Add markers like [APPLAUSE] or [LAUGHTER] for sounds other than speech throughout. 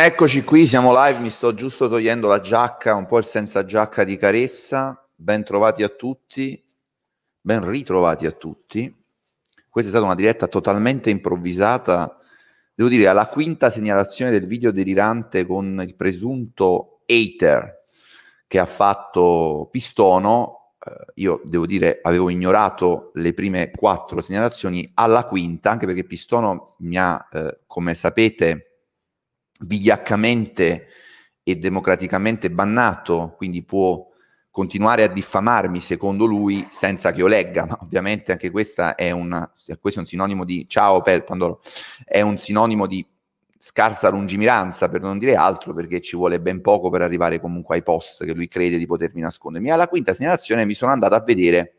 Eccoci qui, siamo live, mi sto giusto togliendo la giacca, un po' il senza giacca di Caressa. Ben trovati a tutti, ben ritrovati a tutti. Questa è stata una diretta totalmente improvvisata. Devo dire, alla quinta segnalazione del video delirante con il presunto hater che ha fatto Pistono, eh, io devo dire avevo ignorato le prime quattro segnalazioni, alla quinta, anche perché Pistono mi ha, eh, come sapete, vigliaccamente e democraticamente bannato, quindi può continuare a diffamarmi secondo lui senza che io legga, ma ovviamente anche questa è, una, questo è un sinonimo di ciao Pandoro, è un sinonimo di scarsa lungimiranza per non dire altro perché ci vuole ben poco per arrivare comunque ai post che lui crede di potermi nascondermi. Alla quinta segnalazione mi sono andato a vedere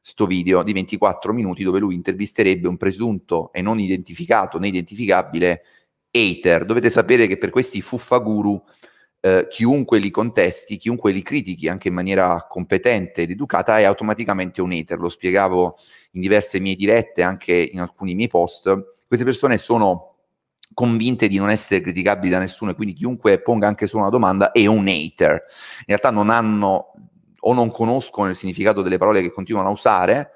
sto video di 24 minuti dove lui intervisterebbe un presunto e non identificato né identificabile hater. Dovete sapere che per questi fuffaguru eh, chiunque li contesti, chiunque li critichi anche in maniera competente ed educata è automaticamente un hater. Lo spiegavo in diverse mie dirette, anche in alcuni miei post. Queste persone sono convinte di non essere criticabili da nessuno e quindi chiunque ponga anche solo una domanda è un hater. In realtà non hanno o non conoscono il significato delle parole che continuano a usare,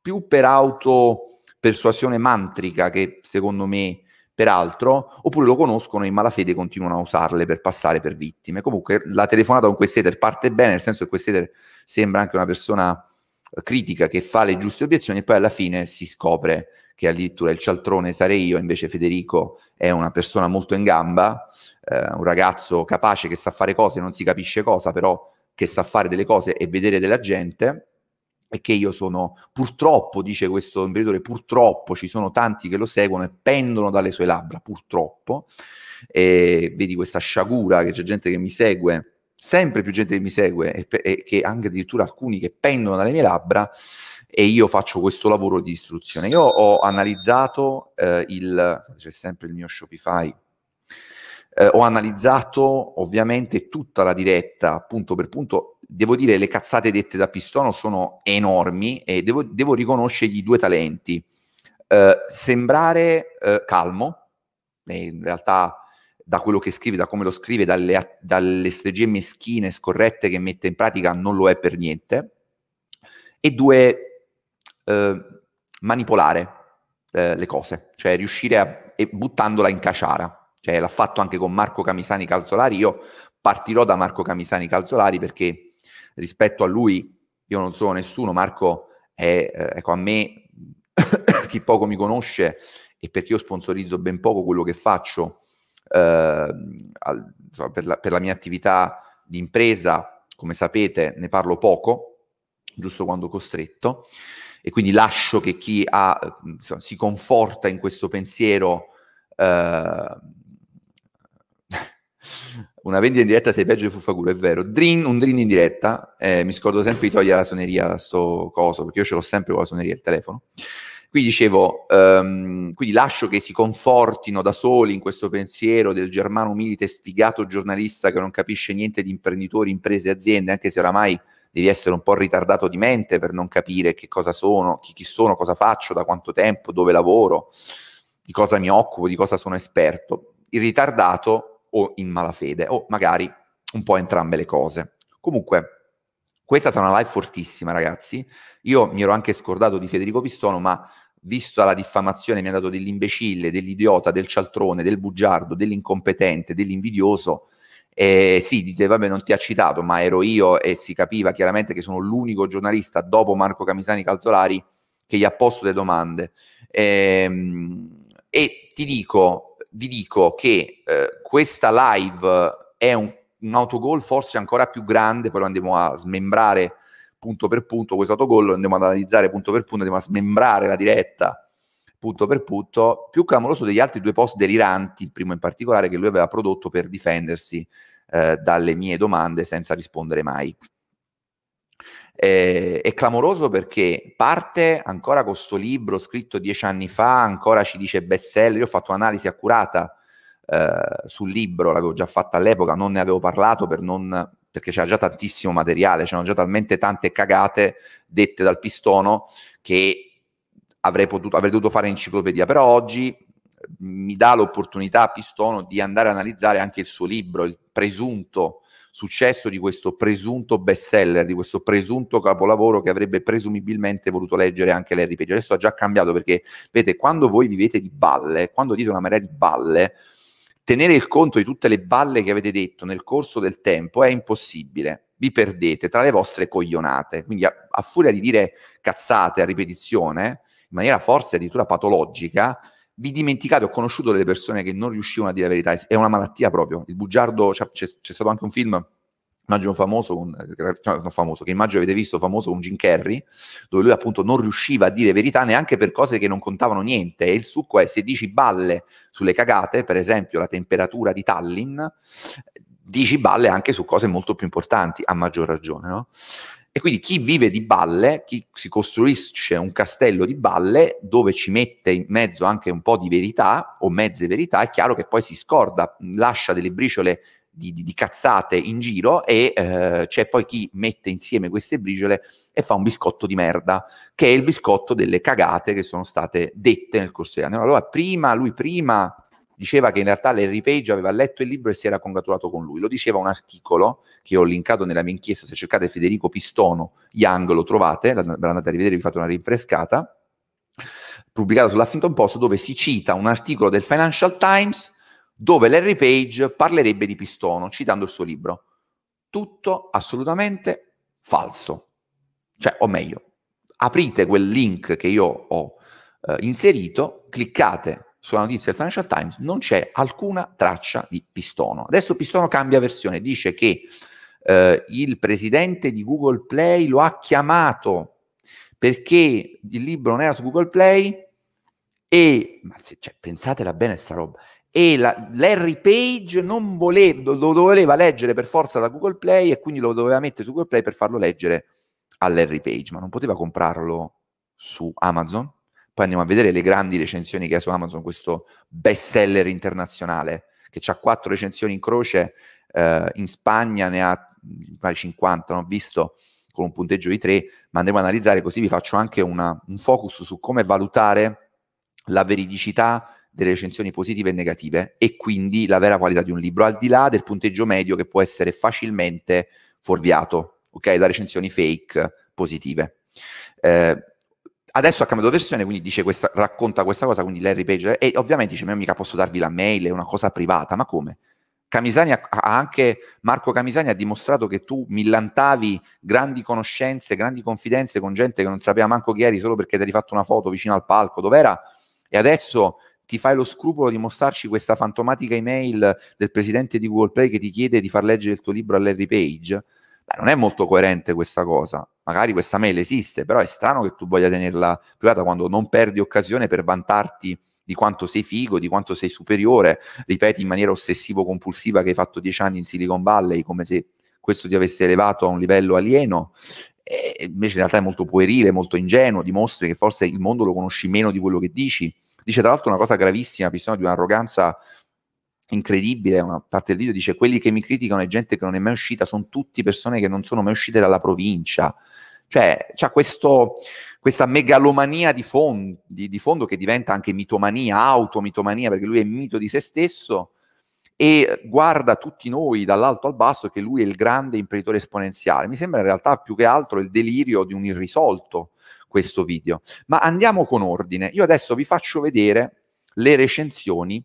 più per auto persuasione mantrica che secondo me peraltro, oppure lo conoscono e in malafede continuano a usarle per passare per vittime. Comunque la telefonata con quest'eter parte bene, nel senso che quest'eter sembra anche una persona eh, critica che fa le giuste obiezioni e poi alla fine si scopre che addirittura il cialtrone sarei io, invece Federico è una persona molto in gamba, eh, un ragazzo capace che sa fare cose, non si capisce cosa, però che sa fare delle cose e vedere della gente e che io sono, purtroppo, dice questo imprenditore, purtroppo ci sono tanti che lo seguono e pendono dalle sue labbra, purtroppo. E vedi questa sciagura che c'è gente che mi segue, sempre più gente che mi segue e, e che anche addirittura alcuni che pendono dalle mie labbra e io faccio questo lavoro di istruzione. Io ho analizzato eh, il, c'è sempre il mio Shopify, eh, ho analizzato ovviamente tutta la diretta punto per punto devo dire le cazzate dette da Pistono sono enormi e devo, devo riconoscergli due talenti. Uh, sembrare uh, calmo, in realtà da quello che scrive, da come lo scrive, dalle, dalle strategie meschine, scorrette che mette in pratica, non lo è per niente. E due, uh, manipolare le cose, cioè riuscire a, e buttandola in caciara. Cioè l'ha fatto anche con Marco Camisani Calzolari. Io partirò da Marco Camisani Calzolari perché rispetto a lui io non sono nessuno, Marco è, eh, ecco, a me [COUGHS] chi poco mi conosce e perché io sponsorizzo ben poco quello che faccio eh, al, insomma, per, la, per, la, mia attività di impresa, come sapete ne parlo poco, giusto quando costretto, e quindi lascio che chi ha, insomma, si conforta in questo pensiero eh, una vendita in diretta sei peggio di Fuffaguro, è vero. Drin, un drin in diretta, eh, mi scordo sempre di togliere la suoneria da sto coso, perché io ce l'ho sempre con la suoneria il telefono. Qui dicevo, um, quindi lascio che si confortino da soli in questo pensiero del germano milite sfigato giornalista che non capisce niente di imprenditori, imprese e aziende, anche se oramai devi essere un po' ritardato di mente per non capire che cosa sono, chi, chi sono, cosa faccio, da quanto tempo, dove lavoro, di cosa mi occupo, di cosa sono esperto. Il ritardato o in malafede, o magari un po' entrambe le cose. Comunque, questa sarà una live fortissima, ragazzi. Io mi ero anche scordato di Federico Pistono, ma visto la diffamazione mi ha dato dell'imbecille, dell'idiota, del cialtrone, del bugiardo, dell'incompetente, dell'invidioso. Eh, sì, dite, vabbè, non ti ha citato, ma ero io e si capiva chiaramente che sono l'unico giornalista dopo Marco Camisani Calzolari che gli ha posto le domande. Eh, e ti dico, vi dico che eh, questa live è un, un autogol forse ancora più grande, poi lo andiamo a smembrare punto per punto questo autogol, lo andiamo ad analizzare punto per punto, andiamo a smembrare la diretta punto per punto, più clamoroso degli altri due post deliranti, il primo in particolare che lui aveva prodotto per difendersi eh, dalle mie domande senza rispondere mai. Eh, è clamoroso perché parte ancora con questo libro scritto dieci anni fa, ancora ci dice bestseller. Io ho fatto un'analisi accurata eh, sul libro, l'avevo già fatta all'epoca, non ne avevo parlato per non, perché c'era già tantissimo materiale, c'erano già talmente tante cagate dette dal pistono che avrei, potuto, avrei dovuto fare enciclopedia. Però oggi mi dà l'opportunità, Pistono, di andare a analizzare anche il suo libro, il presunto successo di questo presunto bestseller, di questo presunto capolavoro che avrebbe presumibilmente voluto leggere anche Larry Page. Adesso ha già cambiato perché, vedete, quando voi vivete di balle, quando dite una marea di balle, tenere il conto di tutte le balle che avete detto nel corso del tempo è impossibile. Vi perdete tra le vostre coglionate. Quindi a, a furia di dire cazzate a ripetizione, in maniera forse addirittura patologica, vi dimenticate, ho conosciuto delle persone che non riuscivano a dire la verità, è una malattia proprio. Il bugiardo, c'è, c'è, stato anche un film, immagino famoso, con, no, non famoso, che immagino avete visto famoso con Jim Carrey, dove lui appunto non riusciva a dire verità neanche per cose che non contavano niente. E il succo è se dici balle sulle cagate, per esempio la temperatura di Tallinn, dici balle anche su cose molto più importanti, a maggior ragione, no? E quindi chi vive di balle, chi si costruisce un castello di balle dove ci mette in mezzo anche un po' di verità o mezze verità, è chiaro che poi si scorda, lascia delle briciole di, di, di cazzate in giro e eh, c'è poi chi mette insieme queste briciole e fa un biscotto di merda, che è il biscotto delle cagate che sono state dette nel corso degli anni. Allora, prima, lui prima diceva che in realtà Larry Page aveva letto il libro e si era congratulato con lui. Lo diceva un articolo che ho linkato nella mia inchiesta, se cercate Federico Pistono, Young lo trovate, ve l'andate a rivedere, vi fate una rinfrescata, pubblicato sull'Huffington Post, dove si cita un articolo del Financial Times dove Larry Page parlerebbe di Pistono, citando il suo libro. Tutto assolutamente falso. Cioè, o meglio, aprite quel link che io ho eh, inserito, cliccate sulla notizia del Financial Times non c'è alcuna traccia di Pistono. Adesso Pistono cambia versione, dice che eh, il presidente di Google Play lo ha chiamato perché il libro non era su Google Play e, ma se, cioè, pensatela bene sta roba, e la, Larry Page non voleva, lo doveva leggere per forza da Google Play e quindi lo doveva mettere su Google Play per farlo leggere a Larry Page, ma non poteva comprarlo su Amazon? Poi andiamo a vedere le grandi recensioni che ha su Amazon, questo best seller internazionale, che ha quattro recensioni in croce, eh, in Spagna ne ha 50, non ho visto, con un punteggio di 3, ma andiamo a analizzare così vi faccio anche una, un focus su come valutare la veridicità delle recensioni positive e negative e quindi la vera qualità di un libro, al di là del punteggio medio che può essere facilmente fuorviato, ok, da recensioni fake positive. Eh, adesso ha cambiato versione, quindi dice questa, racconta questa cosa, quindi Larry Page, e ovviamente dice, ma mica posso darvi la mail, è una cosa privata, ma come? Camisani ha, anche Marco Camisani ha dimostrato che tu millantavi grandi conoscenze, grandi confidenze con gente che non sapeva manco chi eri solo perché ti eri fatto una foto vicino al palco, dov'era? E adesso ti fai lo scrupolo di mostrarci questa fantomatica email del presidente di Google Play che ti chiede di far leggere il tuo libro a Larry Page? Beh, non è molto coerente questa cosa. Magari questa mail esiste, però è strano che tu voglia tenerla privata quando non perdi occasione per vantarti di quanto sei figo, di quanto sei superiore, ripeti in maniera ossessivo-compulsiva che hai fatto dieci anni in Silicon Valley, come se questo ti avesse elevato a un livello alieno, e invece in realtà è molto puerile, molto ingenuo, dimostri che forse il mondo lo conosci meno di quello che dici. Dice tra l'altro una cosa gravissima, bisogno di un'arroganza incredibile, una parte del video dice quelli che mi criticano è gente che non è mai uscita, sono tutti persone che non sono mai uscite dalla provincia. Cioè, c'ha questo, questa megalomania di, fond, di, di, fondo che diventa anche mitomania, automitomania, perché lui è mito di se stesso e guarda tutti noi dall'alto al basso che lui è il grande imprenditore esponenziale. Mi sembra in realtà più che altro il delirio di un irrisolto questo video. Ma andiamo con ordine. Io adesso vi faccio vedere le recensioni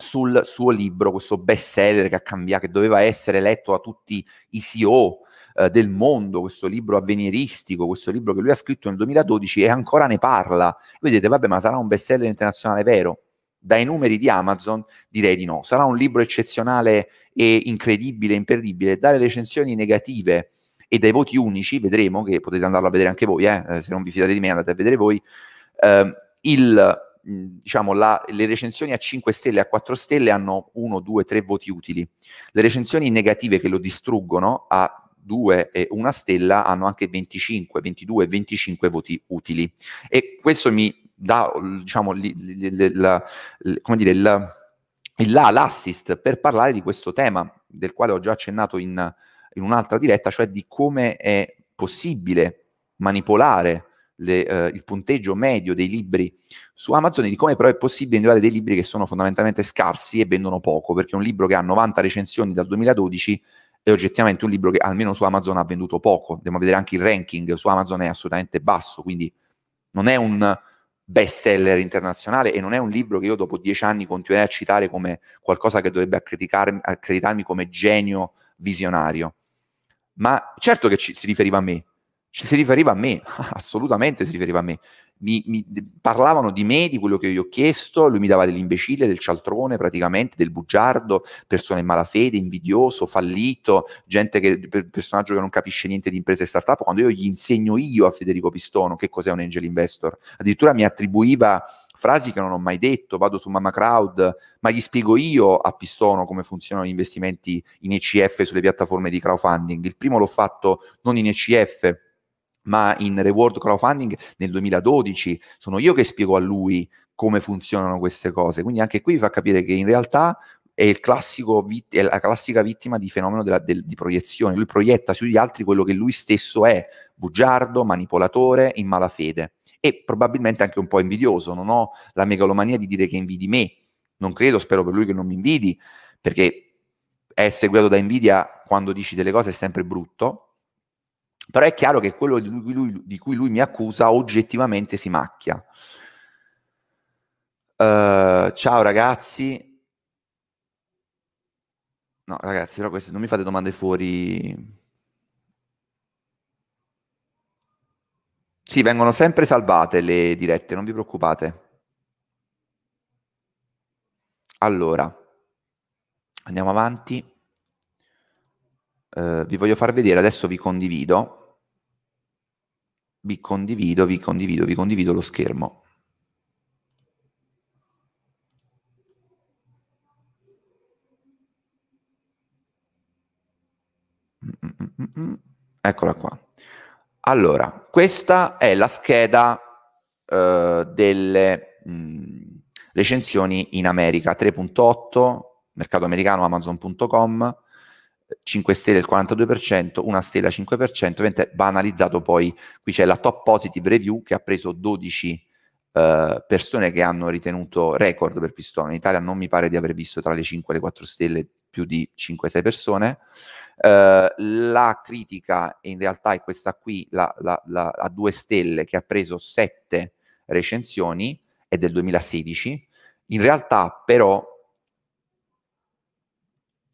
sul suo libro, questo best seller che ha cambiato, che doveva essere letto da tutti i CEO eh, del mondo, questo libro avveniristico, questo libro che lui ha scritto nel 2012 e ancora ne parla. Vedete, vabbè, ma sarà un best seller internazionale vero? Dai numeri di Amazon direi di no. Sarà un libro eccezionale e incredibile, imperdibile. Dalle recensioni negative e dai voti unici, vedremo, che potete andarlo a vedere anche voi, eh se non vi fidate di me andate a vedere voi, eh, il diciamo, la, le recensioni a 5 stelle e a 4 stelle hanno 1, 2, 3 voti utili. Le recensioni negative che lo distruggono a 2 e 1 stella hanno anche 25, 22, 25 voti utili. E questo mi dà, diciamo, li, li, la, come dire, il, l'assist per parlare di questo tema, del quale ho già accennato in, in un'altra diretta, cioè di come è possibile manipolare le, eh, il punteggio medio dei libri su Amazon di come però è possibile individuare dei libri che sono fondamentalmente scarsi e vendono poco, perché un libro che ha 90 recensioni dal 2012 è oggettivamente un libro che almeno su Amazon ha venduto poco. Dobbiamo vedere anche il ranking, su Amazon è assolutamente basso, quindi non è un best seller internazionale e non è un libro che io dopo dieci anni continuerei a citare come qualcosa che dovrebbe accreditarmi come genio visionario. Ma certo che ci, si riferiva a me, si riferiva a me, [LAUGHS] assolutamente si riferiva a me mi, mi, parlavano di me, di quello che io ho chiesto, lui mi dava dell'imbecille, del cialtrone praticamente, del bugiardo, persone in malafede, invidioso, fallito, gente che, personaggio che non capisce niente di imprese e startup, quando io gli insegno io a Federico Pistono che cos'è un angel investor, addirittura mi attribuiva frasi che non ho mai detto, vado su Mama Crowd, ma gli spiego io a Pistono come funzionano gli investimenti in ECF sulle piattaforme di crowdfunding. Il primo l'ho fatto non in ECF, ma in reward crowdfunding nel 2012 sono io che spiego a lui come funzionano queste cose. Quindi anche qui vi fa capire che in realtà è, classico, è la classica vittima di fenomeno della, del, di proiezione. Lui proietta sugli altri quello che lui stesso è, bugiardo, manipolatore, in malafede e probabilmente anche un po' invidioso. Non ho la megalomania di dire che invidi me, non credo, spero per lui che non mi invidi, perché essere guidato da invidia quando dici delle cose è sempre brutto, però è chiaro che quello di cui lui, di cui lui mi accusa oggettivamente si macchia. Uh, ciao ragazzi. No, ragazzi, però queste non mi fate domande fuori. Sì, vengono sempre salvate le dirette, non vi preoccupate. Allora, andiamo avanti. Uh, vi voglio far vedere, adesso vi condivido vi condivido, vi condivido, vi condivido lo schermo. Eccola qua. Allora, questa è la scheda uh, delle mh, recensioni in America 3.8, mercato americano, amazon.com, 5 stelle il 42%, una stella 5%, ovviamente va analizzato poi, qui c'è la top positive review che ha preso 12 uh, persone che hanno ritenuto record per Pistone, in Italia non mi pare di aver visto tra le 5 e le 4 stelle più di 5-6 persone, uh, la critica in realtà è questa qui, la, la, la, a 2 stelle che ha preso 7 recensioni, è del 2016, in realtà però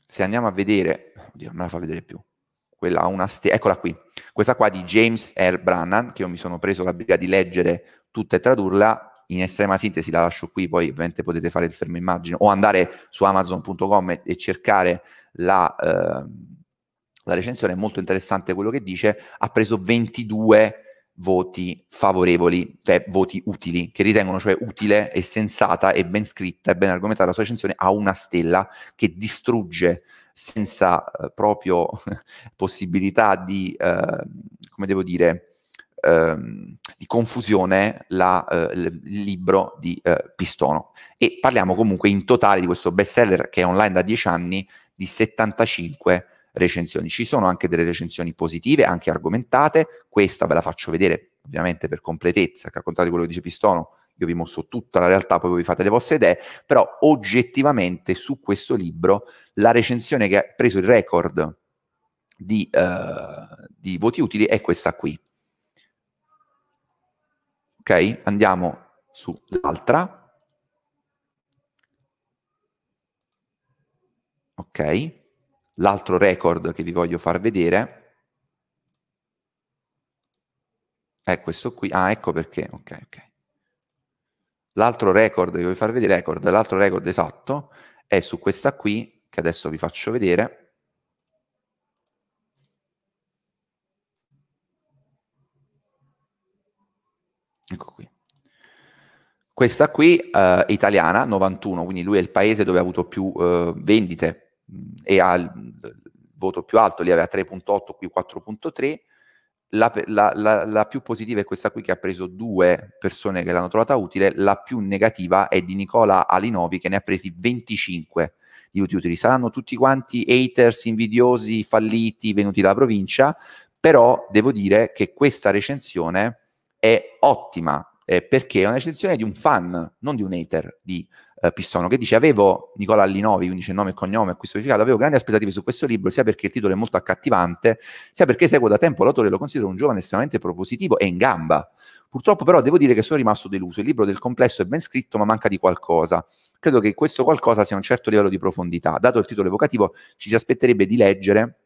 se andiamo a vedere, oddio, non me la fa vedere più, quella ha una stella, eccola qui, questa qua di James R. Brannan, che io mi sono preso la briga di leggere tutta e tradurla, in estrema sintesi la lascio qui, poi ovviamente potete fare il fermo immagine o andare su amazon.com e, e cercare la, eh, la recensione, è molto interessante quello che dice, ha preso 22 voti favorevoli, cioè voti utili, che ritengono cioè utile e sensata e ben scritta e ben argomentata la sua recensione a una stella che distrugge senza eh, proprio [LAUGHS] possibilità di, eh, come devo dire, ehm, di confusione la, eh, il libro di eh, Pistono. E parliamo comunque in totale di questo bestseller che è online da 10 anni di 75 recensioni. Ci sono anche delle recensioni positive, anche argomentate, questa ve la faccio vedere ovviamente per completezza, che al contrario di quello che dice Pistono, io vi mostro tutta la realtà, poi voi vi fate le vostre idee, però oggettivamente su questo libro la recensione che ha preso il record di, uh, di voti utili è questa qui. Ok, andiamo sull'altra. Ok, l'altro record che vi voglio far vedere è questo qui. Ah, ecco perché. Ok, ok. L'altro record che vi far vedere, record, l'altro record esatto, è su questa qui, che adesso vi faccio vedere. Ecco qui. Questa qui, eh, italiana, 91, quindi lui è il paese dove ha avuto più eh, vendite e ha il voto più alto, lì aveva 3.8, qui 4.3. La, la, la, la, più positiva è questa qui che ha preso due persone che l'hanno trovata utile, la più negativa è di Nicola Alinovi che ne ha presi 25 di utili. Saranno tutti quanti haters, invidiosi, falliti, venuti dalla provincia, però devo dire che questa recensione è ottima eh, perché è una recensione di un fan, non di un hater di eh, Pistono, che dice avevo, Nicola Allinovi, quindi c'è nome e cognome a questo verificato, avevo grandi aspettative su questo libro, sia perché il titolo è molto accattivante, sia perché seguo da tempo l'autore e lo considero un giovane estremamente propositivo e in gamba. Purtroppo però devo dire che sono rimasto deluso, il libro del complesso è ben scritto ma manca di qualcosa. Credo che questo qualcosa sia un certo livello di profondità. Dato il titolo evocativo, ci si aspetterebbe di leggere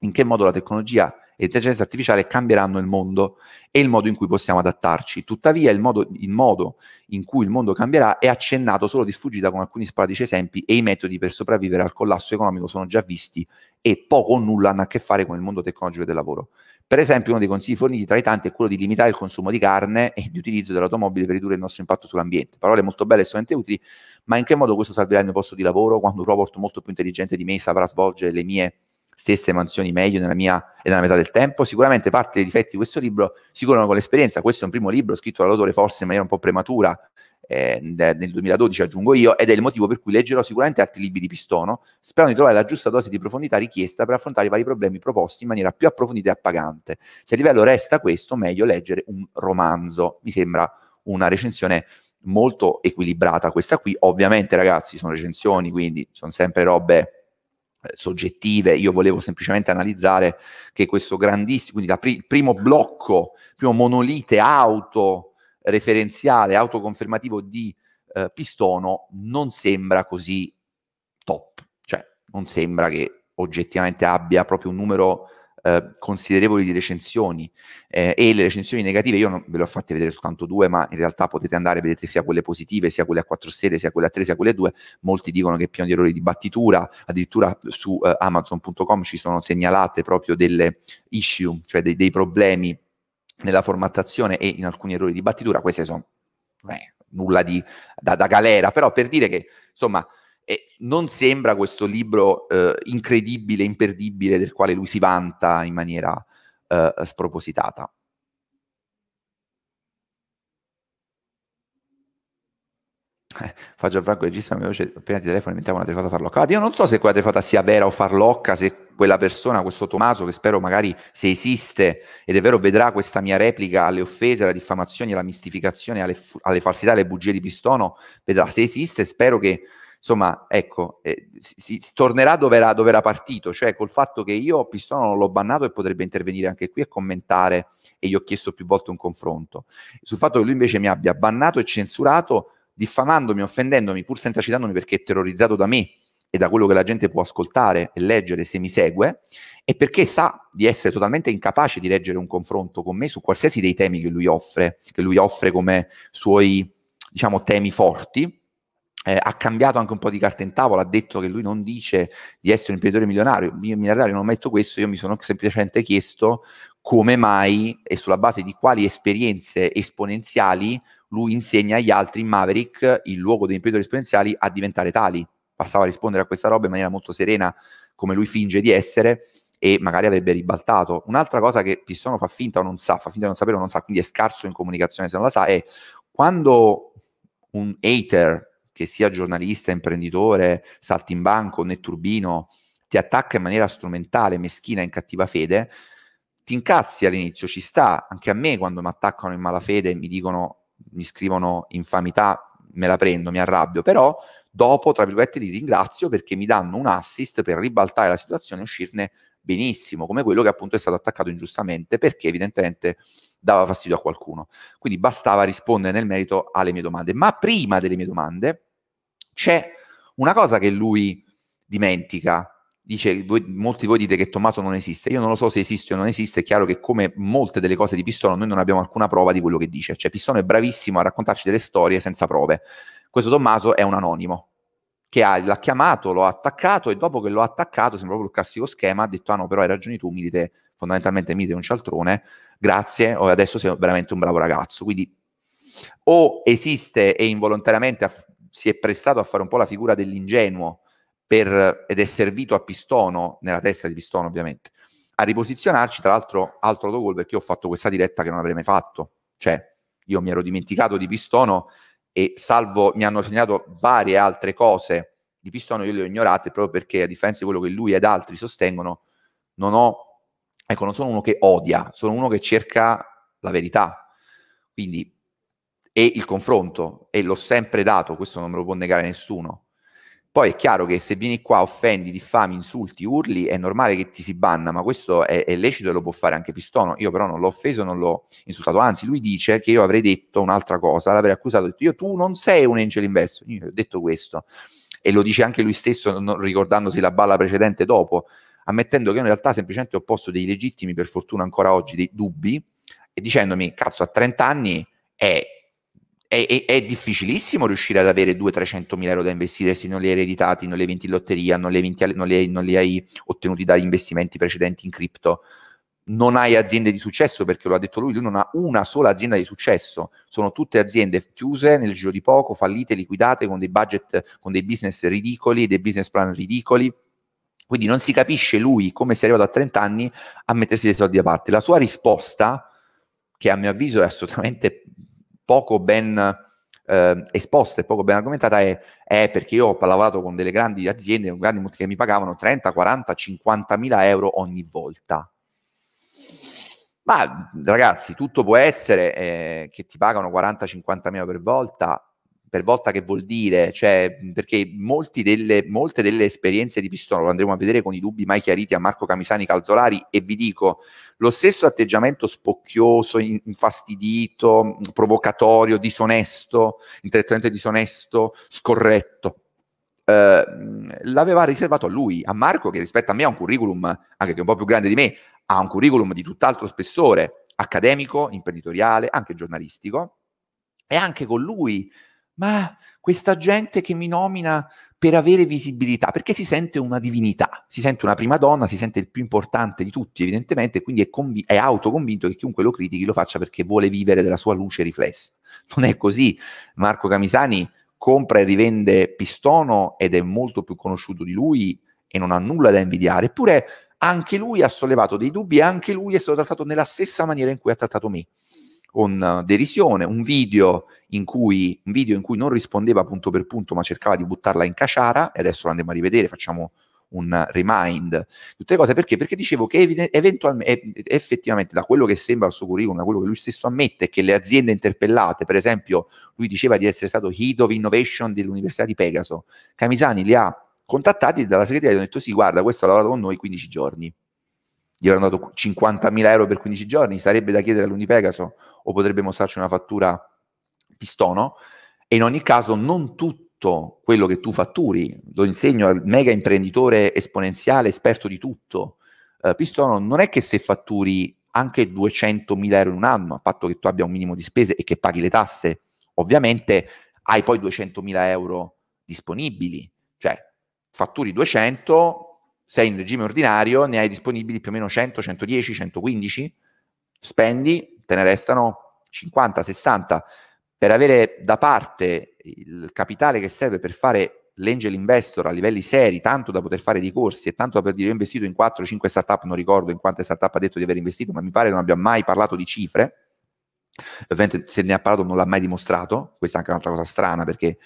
in che modo la tecnologia e l'intelligenza artificiale cambieranno il mondo e il modo in cui possiamo adattarci. Tuttavia il modo, il modo, in cui il mondo cambierà è accennato solo di sfuggita con alcuni sporadici esempi e i metodi per sopravvivere al collasso economico sono già visti e poco o nulla hanno a che fare con il mondo tecnologico del lavoro. Per esempio, uno dei consigli forniti tra i tanti è quello di limitare il consumo di carne e di utilizzo dell'automobile per ridurre il nostro impatto sull'ambiente. Parole molto belle e solamente utili, ma in che modo questo salverà il mio posto di lavoro quando un robot molto più intelligente di me saprà svolgere le mie stesse mansioni meglio nella mia e nella metà del tempo. Sicuramente parte dei difetti di questo libro si curano con l'esperienza. Questo è un primo libro scritto dall'autore forse in maniera un po' prematura, eh, nel 2012 aggiungo io, ed è il motivo per cui leggerò sicuramente altri libri di Pistono, sperando di trovare la giusta dose di profondità richiesta per affrontare i vari problemi proposti in maniera più approfondita e appagante. Se il livello resta questo, meglio leggere un romanzo. Mi sembra una recensione molto equilibrata questa qui. Ovviamente, ragazzi, sono recensioni, quindi sono sempre robe soggettive, io volevo semplicemente analizzare che questo grandissimo, quindi il pr- primo blocco, primo monolite autoreferenziale, autoconfermativo di eh, Pistono non sembra così top, cioè non sembra che oggettivamente abbia proprio un numero eh, considerevoli di recensioni eh, e le recensioni negative, io non ve le ho fatte vedere soltanto due, ma in realtà potete andare, vedete sia quelle positive, sia quelle a 4 stelle, sia quelle a 3, sia quelle a 2, molti dicono che è pieno di errori di battitura, addirittura su eh, amazon.com ci sono segnalate proprio delle issue, cioè dei, dei problemi nella formattazione e in alcuni errori di battitura, queste sono eh, nulla di, da, da galera, però per dire che insomma e non sembra questo libro eh, incredibile, imperdibile, del quale lui si vanta in maniera eh, spropositata. Eh, fa Gianfranco regista mi voce appena ti telefono inventavo una telefonata farlocca. Io non so se quella telefonata sia vera o farlocca, se quella persona, questo Tommaso, che spero magari se esiste ed è vero vedrà questa mia replica alle offese, alle diffamazioni, alla mistificazione, alle, alle falsità, alle bugie di Pistono, vedrà se esiste, spero che insomma, ecco, eh, si, si, tornerà dove era, dove era, partito, cioè col fatto che io Pistono non l'ho bannato e potrebbe intervenire anche qui e commentare e gli ho chiesto più volte un confronto. Sul fatto che lui invece mi abbia bannato e censurato, diffamandomi, offendendomi, pur senza citarmi perché è terrorizzato da me e da quello che la gente può ascoltare e leggere se mi segue, e perché sa di essere totalmente incapace di leggere un confronto con me su qualsiasi dei temi che lui offre, che lui offre come suoi, diciamo, temi forti, eh, ha cambiato anche un po' di carta in tavola, ha detto che lui non dice di essere un imprenditore milionario, miliardario, non metto questo, io mi sono semplicemente chiesto come mai e sulla base di quali esperienze esponenziali lui insegna agli altri in Maverick, il luogo degli imprenditori esponenziali, a diventare tali. Bastava rispondere a questa roba in maniera molto serena, come lui finge di essere, e magari avrebbe ribaltato. Un'altra cosa che Pistono fa finta o non sa, fa finta di non sapere o non sa, quindi è scarso in comunicazione se non la sa, è quando un hater che sia giornalista, imprenditore, saltimbanco, netturbino, ti attacca in maniera strumentale, meschina, in cattiva fede, ti incazzi all'inizio, ci sta, anche a me quando mi attaccano in malafede e mi dicono, mi scrivono infamità, me la prendo, mi arrabbio, però dopo, tra virgolette, li ringrazio perché mi danno un assist per ribaltare la situazione e uscirne benissimo, come quello che appunto è stato attaccato ingiustamente, perché evidentemente dava fastidio a qualcuno. Quindi bastava rispondere nel merito alle mie domande. Ma prima delle mie domande, c'è una cosa che lui dimentica. Dice, voi, molti di voi dite che Tommaso non esiste. Io non lo so se esiste o non esiste. È chiaro che, come molte delle cose di Pistono, noi non abbiamo alcuna prova di quello che dice. Cioè, Pistono è bravissimo a raccontarci delle storie senza prove. Questo Tommaso è un anonimo che ha, l'ha chiamato, lo ha attaccato e dopo che l'ho attaccato, sembra proprio il classico schema, ha detto: Ah no, però hai ragione tu, mi dite fondamentalmente mi dite un cialtrone, grazie, adesso sei veramente un bravo ragazzo. Quindi o esiste e involontariamente si è prestato a fare un po' la figura dell'ingenuo per, ed è servito a Pistono, nella testa di Pistono ovviamente, a riposizionarci, tra l'altro altro autogol perché ho fatto questa diretta che non avrei mai fatto, cioè io mi ero dimenticato di Pistono e salvo mi hanno segnato varie altre cose di Pistono, io le ho ignorate proprio perché a differenza di quello che lui ed altri sostengono, non ho, ecco, non sono uno che odia, sono uno che cerca la verità. Quindi e il confronto, e l'ho sempre dato, questo non me lo può negare nessuno. Poi è chiaro che se vieni qua, offendi, diffami, insulti, urli, è normale che ti si banna, ma questo è, è lecito e lo può fare anche Pistono. Io però non l'ho offeso, non l'ho insultato, anzi lui dice che io avrei detto un'altra cosa, l'avrei accusato, detto io tu non sei un angel investor, io ho detto questo, e lo dice anche lui stesso non, ricordandosi la balla precedente dopo, ammettendo che io in realtà semplicemente ho posto dei legittimi, per fortuna ancora oggi, dei dubbi, e dicendomi, cazzo, a 30 anni è è, è, è, difficilissimo riuscire ad avere 200-300 mila euro da investire se non li hai ereditati, non li hai vinti in lotteria, non li hai, vinti, non li hai, non li hai ottenuti dagli investimenti precedenti in cripto. Non hai aziende di successo perché lo ha detto lui, lui non ha una sola azienda di successo, sono tutte aziende chiuse nel giro di poco, fallite, liquidate con dei budget, con dei business ridicoli, dei business plan ridicoli. Quindi non si capisce lui come sia arrivato a 30 anni a mettersi dei soldi da parte. La sua risposta, che a mio avviso è assolutamente poco ben eh, esposta e poco ben argomentata è, è, perché io ho lavorato con delle grandi aziende, con grandi multi che mi pagavano 30, 40, 50 mila euro ogni volta. Ma ragazzi, tutto può essere eh, che ti pagano 40-50 mila per volta, per volta che vuol dire, cioè, perché delle, molte delle esperienze di Pistono lo andremo a vedere con i dubbi mai chiariti a Marco Camisani Calzolari e vi dico, lo stesso atteggiamento spocchioso, infastidito, provocatorio, disonesto, intellettualmente disonesto, scorretto, eh, l'aveva riservato a lui, a Marco che rispetto a me ha un curriculum, anche che è un po' più grande di me, ha un curriculum di tutt'altro spessore, accademico, imprenditoriale, anche giornalistico, e anche con lui ma questa gente che mi nomina per avere visibilità, perché si sente una divinità, si sente una prima donna, si sente il più importante di tutti, evidentemente, e quindi è, convi- è autoconvinto che chiunque lo critichi lo faccia perché vuole vivere della sua luce riflessa. Non è così. Marco Camisani compra e rivende Pistono ed è molto più conosciuto di lui e non ha nulla da invidiare, eppure anche lui ha sollevato dei dubbi e anche lui è stato trattato nella stessa maniera in cui ha trattato me con derisione, un video, in cui, un video in cui non rispondeva punto per punto ma cercava di buttarla in caciara e adesso lo andiamo a rivedere, facciamo un remind, tutte le cose perché? Perché dicevo che evide- eventualmente, effettivamente da quello che sembra al suo curriculum, da quello che lui stesso ammette, che le aziende interpellate, per esempio lui diceva di essere stato Head of Innovation dell'Università di Pegaso, Camisani li ha contattati dalla segreteria e hanno detto sì guarda questo ha lavorato con noi 15 giorni gli avranno dato 50.000 euro per 15 giorni, sarebbe da chiedere all'Unipegaso o potrebbe mostrarci una fattura pistono. E in ogni caso non tutto quello che tu fatturi, lo insegno al mega imprenditore esponenziale, esperto di tutto, eh, pistono, non è che se fatturi anche 200.000 euro in un anno, a patto che tu abbia un minimo di spese e che paghi le tasse, ovviamente hai poi 200.000 euro disponibili, cioè fatturi 200, sei in regime ordinario, ne hai disponibili più o meno 100, 110, 115, spendi, te ne restano 50, 60. Per avere da parte il capitale che serve per fare l'angel investor a livelli seri, tanto da poter fare dei corsi e tanto da poter dire ho investito in 4-5 startup, non ricordo in quante startup ha detto di aver investito, ma mi pare che non abbia mai parlato di cifre. Ovviamente se ne ha parlato non l'ha mai dimostrato, questa è anche un'altra cosa strana perché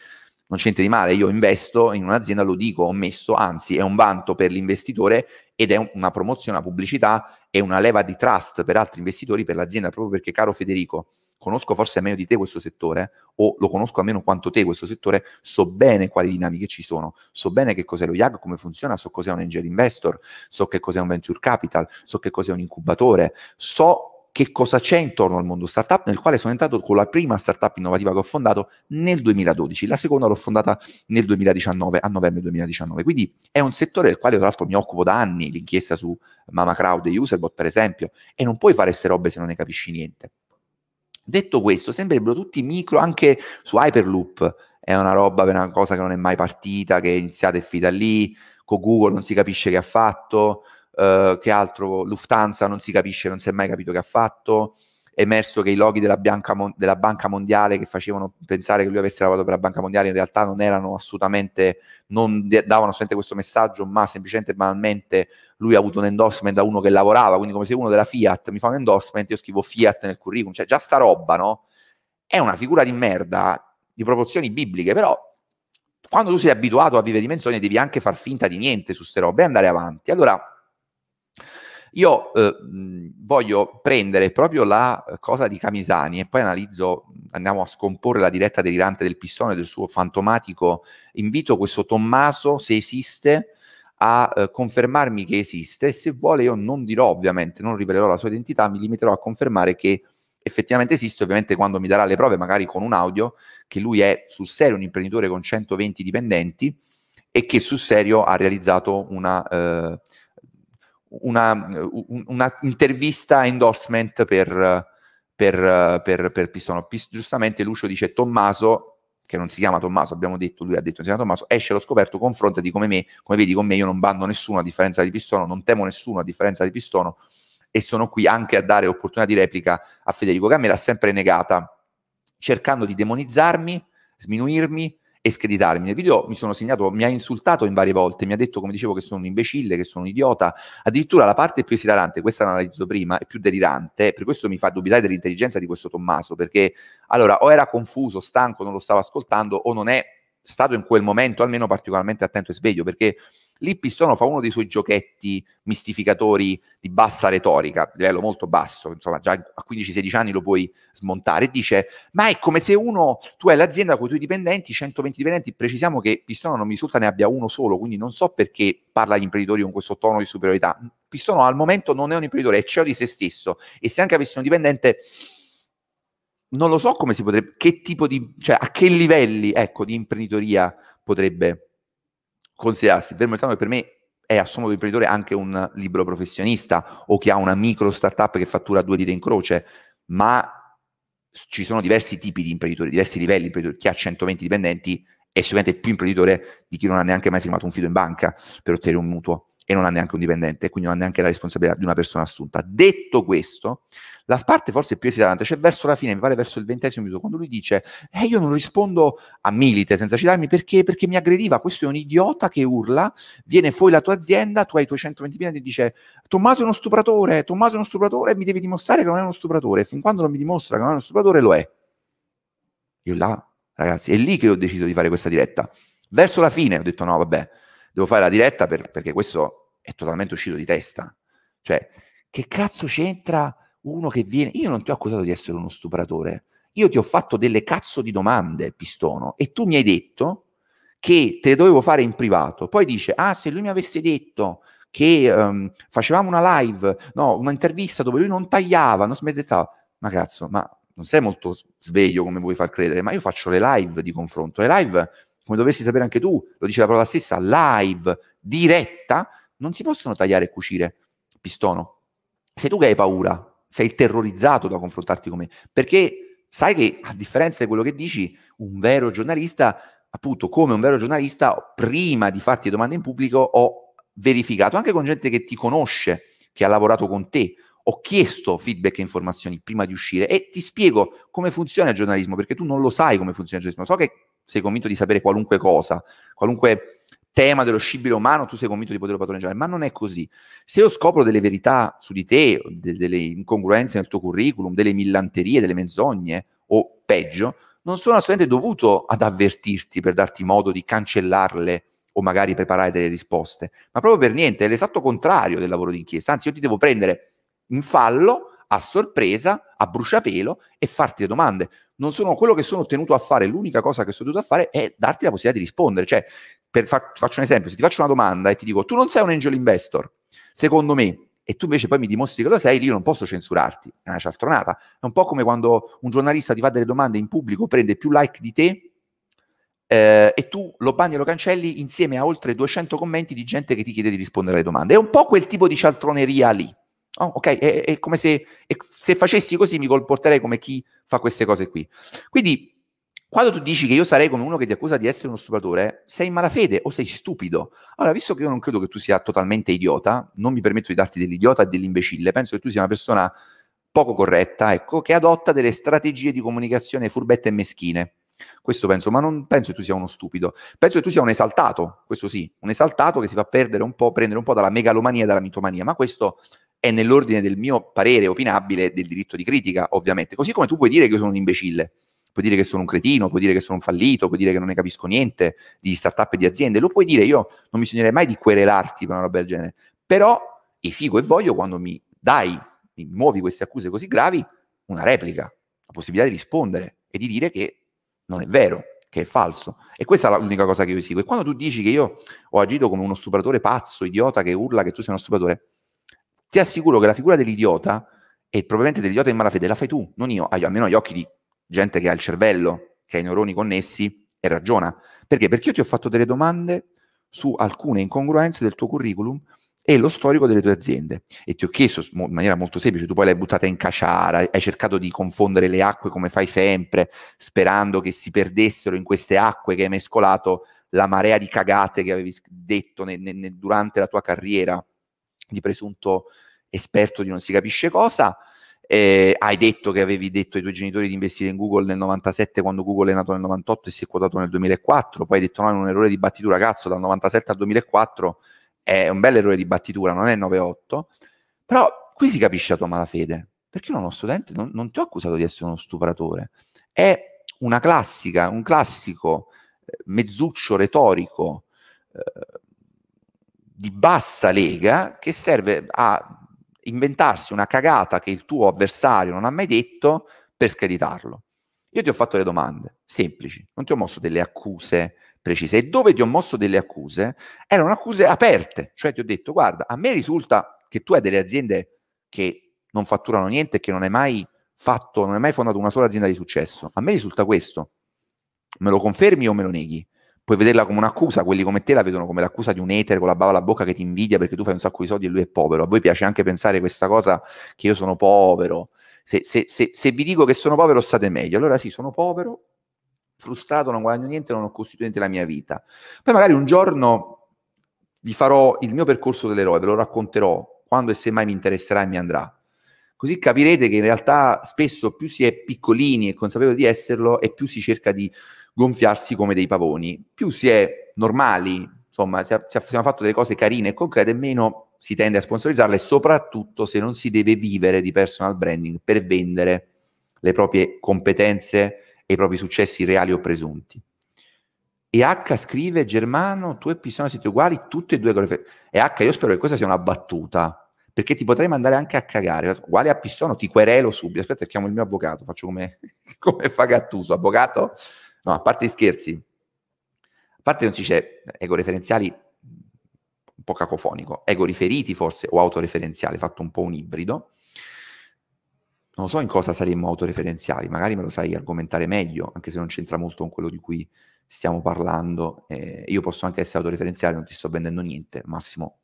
non c'è niente di male, io investo in un'azienda, lo dico, ho messo, anzi è un vanto per l'investitore ed è una promozione, una pubblicità e una leva di trust per altri investitori, per l'azienda, proprio perché caro Federico, conosco forse meglio di te questo settore, o lo conosco almeno quanto te questo settore, so bene quali dinamiche ci sono, so bene che cos'è lo YAG, come funziona, so cos'è un angel investor, so che cos'è un venture capital, so che cos'è un incubatore, so che cosa c'è intorno al mondo startup, nel quale sono entrato con la prima startup innovativa che ho fondato nel 2012, la seconda l'ho fondata nel 2019, a novembre 2019. Quindi è un settore del quale tra l'altro mi occupo da anni, l'inchiesta su Mama Crowd e Userbot per esempio, e non puoi fare queste robe se non ne capisci niente. Detto questo, sembrerebbero tutti micro, anche su Hyperloop è una roba per una cosa che non è mai partita, che è iniziata e finita lì, con Google non si capisce che ha fatto, Uh, che altro? Lufthansa non si capisce, non si è mai capito che ha fatto. È emerso che i loghi della, Mon- della, Banca Mondiale che facevano pensare che lui avesse lavorato per la Banca Mondiale in realtà non erano assolutamente, non davano assolutamente questo messaggio, ma semplicemente banalmente lui ha avuto un endorsement da uno che lavorava, quindi come se uno della Fiat mi fa un endorsement, io scrivo Fiat nel curriculum, cioè già sta roba, no? È una figura di merda di proporzioni bibliche, però quando tu sei abituato a vivere dimensioni devi anche far finta di niente su queste robe e andare avanti. Allora, Io eh, voglio prendere proprio la cosa di Camisani e poi analizzo, andiamo a scomporre la diretta delirante del pistone del suo fantomatico. Invito questo Tommaso, se esiste, a eh, confermarmi che esiste e se vuole io non dirò ovviamente, non rivelerò la sua identità, mi limiterò a confermare che effettivamente esiste, ovviamente quando mi darà le prove, magari con un audio, che lui è sul serio un imprenditore con 120 dipendenti e che sul serio ha realizzato una, eh, una, una intervista endorsement per, per, per, per Pistono. Pis- giustamente Lucio dice Tommaso, che non si chiama Tommaso, abbiamo detto, lui ha detto si chiama Tommaso, esce allo scoperto, confrontati come me, come vedi con me io non bando nessuno a differenza di Pistono, non temo nessuno a differenza di Pistono e sono qui anche a dare opportunità di replica a Federico che me l'ha sempre negata, cercando di demonizzarmi, sminuirmi e screditarmi. Nel video mi sono segnato, mi ha insultato in varie volte, mi ha detto, come dicevo, che sono un imbecille, che sono un idiota. Addirittura la parte più esilarante, questa l'analizzo prima, è più delirante, per questo mi fa dubitare dell'intelligenza di questo Tommaso, perché allora o era confuso, stanco, non lo stava ascoltando, o non è stato in quel momento almeno particolarmente attento e sveglio, perché Lì Pistono fa uno dei suoi giochetti mistificatori di bassa retorica, livello molto basso, insomma già a 15-16 anni lo puoi smontare, e dice ma è come se uno, tu hai l'azienda con i tuoi dipendenti, 120 dipendenti, precisiamo che Pistono non mi risulta ne abbia uno solo, quindi non so perché parla agli imprenditori con questo tono di superiorità. Pistono al momento non è un imprenditore, è CEO di se stesso e se anche avesse un dipendente non lo so come si potrebbe, che tipo di, cioè a che livelli, ecco, di imprenditoria potrebbe considerarsi fermo che per me è a sommo imprenditore anche un libero professionista o che ha una micro startup che fattura due dita in croce, ma ci sono diversi tipi di imprenditori, diversi livelli di imprenditori. Chi ha 120 dipendenti è sicuramente più imprenditore di chi non ha neanche mai firmato un fido in banca per ottenere un mutuo e non ha neanche un dipendente, quindi non ha neanche la responsabilità di una persona assunta. Detto questo, la parte forse più esitante c'è verso la fine, mi pare verso il ventesimo minuto, quando lui dice eh, io non rispondo a Milite senza citarmi perché, perché mi aggrediva, questo è un idiota che urla, viene fuori la tua azienda, tu hai i tuoi 120 milioni e dice Tommaso è uno stupratore, Tommaso è uno stupratore mi devi dimostrare che non è uno stupratore, fin quando non mi dimostra che non è uno stupratore lo è. Io là, ragazzi, è lì che ho deciso di fare questa diretta. Verso la fine ho detto no, vabbè, devo fare la diretta per, perché questo è totalmente uscito di testa. Cioè, che cazzo c'entra uno che viene... Io non ti ho accusato di essere uno stupratore, io ti ho fatto delle cazzo di domande, Pistono, e tu mi hai detto che te le dovevo fare in privato. Poi dice, ah, se lui mi avesse detto che um, facevamo una live, no, un'intervista dove lui non tagliava, non smezzettava, ma cazzo, ma non sei molto sveglio come vuoi far credere, ma io faccio le live di confronto. Le live, come dovresti sapere anche tu, lo dice la parola stessa, live, diretta, non si possono tagliare e cucire, pistono. Sei tu che hai paura, sei terrorizzato da confrontarti con me, perché sai che a differenza di quello che dici, un vero giornalista, appunto come un vero giornalista, prima di farti domande in pubblico ho verificato, anche con gente che ti conosce, che ha lavorato con te, ho chiesto feedback e informazioni prima di uscire e ti spiego come funziona il giornalismo, perché tu non lo sai come funziona il giornalismo, so che sei convinto di sapere qualunque cosa, qualunque tema dello scibile umano, tu sei convinto di poterlo padroneggiare, ma non è così. Se io scopro delle verità su di te, de- delle incongruenze nel tuo curriculum, delle millanterie, delle menzogne, o peggio, non sono assolutamente dovuto ad avvertirti per darti modo di cancellarle o magari preparare delle risposte, ma proprio per niente, è l'esatto contrario del lavoro d'inchiesta, anzi io ti devo prendere in fallo a sorpresa, a bruciapelo e farti le domande. Non sono quello che sono tenuto a fare, l'unica cosa che sono tenuto a fare è darti la possibilità di rispondere. Cioè, per fa- faccio un esempio, se ti faccio una domanda e ti dico tu non sei un angel investor, secondo me, e tu invece poi mi dimostri che lo sei, lì io non posso censurarti, è una cialtronata. È un po' come quando un giornalista ti fa delle domande in pubblico, prende più like di te eh, e tu lo banni e lo cancelli insieme a oltre 200 commenti di gente che ti chiede di rispondere alle domande. È un po' quel tipo di cialtroneria lì. Oh, ok, è, è, come se, è, se facessi così mi comporterei come chi fa queste cose qui. Quindi, quando tu dici che io sarei come uno che ti accusa di essere uno stupratore, sei in malafede o sei stupido. Allora, visto che io non credo che tu sia totalmente idiota, non mi permetto di darti dell'idiota e dell'imbecille, penso che tu sia una persona poco corretta, ecco, che adotta delle strategie di comunicazione furbette e meschine. Questo penso, ma non penso che tu sia uno stupido. Penso che tu sia un esaltato, questo sì, un esaltato che si fa perdere un po', prendere un po' dalla megalomania e dalla mitomania, ma questo è nell'ordine del mio parere opinabile del diritto di critica, ovviamente. Così come tu puoi dire che io sono un imbecille, puoi dire che sono un cretino, puoi dire che sono un fallito, puoi dire che non ne capisco niente di startup e di aziende, lo puoi dire, io non mi sognerei mai di querelarti per una roba del genere, però esigo e voglio quando mi dai, mi muovi queste accuse così gravi, una replica, la possibilità di rispondere e di dire che non è vero, che è falso. E questa è l'unica cosa che io esigo. E quando tu dici che io ho agito come uno stupratore pazzo, idiota, che urla che tu sei uno stupratore, ti assicuro che la figura dell'idiota e probabilmente dell'idiota in malafede la fai tu, non io, almeno agli occhi di gente che ha il cervello, che ha i neuroni connessi e ragiona. Perché? Perché io ti ho fatto delle domande su alcune incongruenze del tuo curriculum e lo storico delle tue aziende e ti ho chiesto in maniera molto semplice, tu poi l'hai buttata in caciara, hai cercato di confondere le acque come fai sempre, sperando che si perdessero in queste acque che hai mescolato la marea di cagate che avevi detto ne, ne, durante la tua carriera di presunto esperto di non si capisce cosa. Eh, hai detto che avevi detto ai tuoi genitori di investire in Google nel 97 quando Google è nato nel 98 e si è quotato nel 2004, poi hai detto no, è un errore di battitura, cazzo, dal 97 al 2004 è un bel errore di battitura, non è 9-8, però qui si capisce la tua malafede, perché io uno studente non, non ti ho accusato di essere uno stupratore, è una classica, un classico eh, mezzuccio retorico eh, di bassa lega che serve a inventarsi una cagata che il tuo avversario non ha mai detto per screditarlo. Io ti ho fatto le domande semplici, non ti ho mosso delle accuse precise. E dove ti ho mosso delle accuse, erano accuse aperte, cioè ti ho detto, guarda, a me risulta che tu hai delle aziende che non fatturano niente e che non hai mai fatto, non hai mai fondato una sola azienda di successo. A me risulta questo. Me lo confermi o me lo neghi? Puoi vederla come un'accusa, quelli come te la vedono come l'accusa di un etere con la bava alla bocca che ti invidia perché tu fai un sacco di soldi e lui è povero. A voi piace anche pensare questa cosa che io sono povero. Se, se, se, se vi dico che sono povero state meglio, allora sì, sono povero, frustrato, non guadagno niente, non ho costituito la mia vita. Poi magari un giorno vi farò il mio percorso dell'eroe, ve lo racconterò quando e se mai mi interesserà e mi andrà. Così capirete che in realtà spesso più si è piccolini e consapevoli di esserlo e più si cerca di gonfiarsi come dei pavoni. Più si è normali, insomma, se abbiamo fatto delle cose carine e concrete, meno si tende a sponsorizzarle, soprattutto se non si deve vivere di personal branding per vendere le proprie competenze e i propri successi reali o presunti. E H scrive Germano, tu e Pistone siete uguali, tutti e due con le E H, io spero che questa sia una battuta, perché ti potrei mandare anche a cagare. Uguale a Pistono, ti querelo subito. Aspetta, chiamo il mio avvocato, faccio come, [LAUGHS] come fa Gattuso. Avvocato? No, a parte i scherzi, a parte non si dice ego referenziali, un po' cacofonico, ego riferiti forse, o autoreferenziali, fatto un po' un ibrido non so in cosa saremmo autoreferenziali, magari me lo sai argomentare meglio, anche se non c'entra molto con quello di cui stiamo parlando. Eh, io posso anche essere autoreferenziale, non ti sto vendendo niente, Massimo,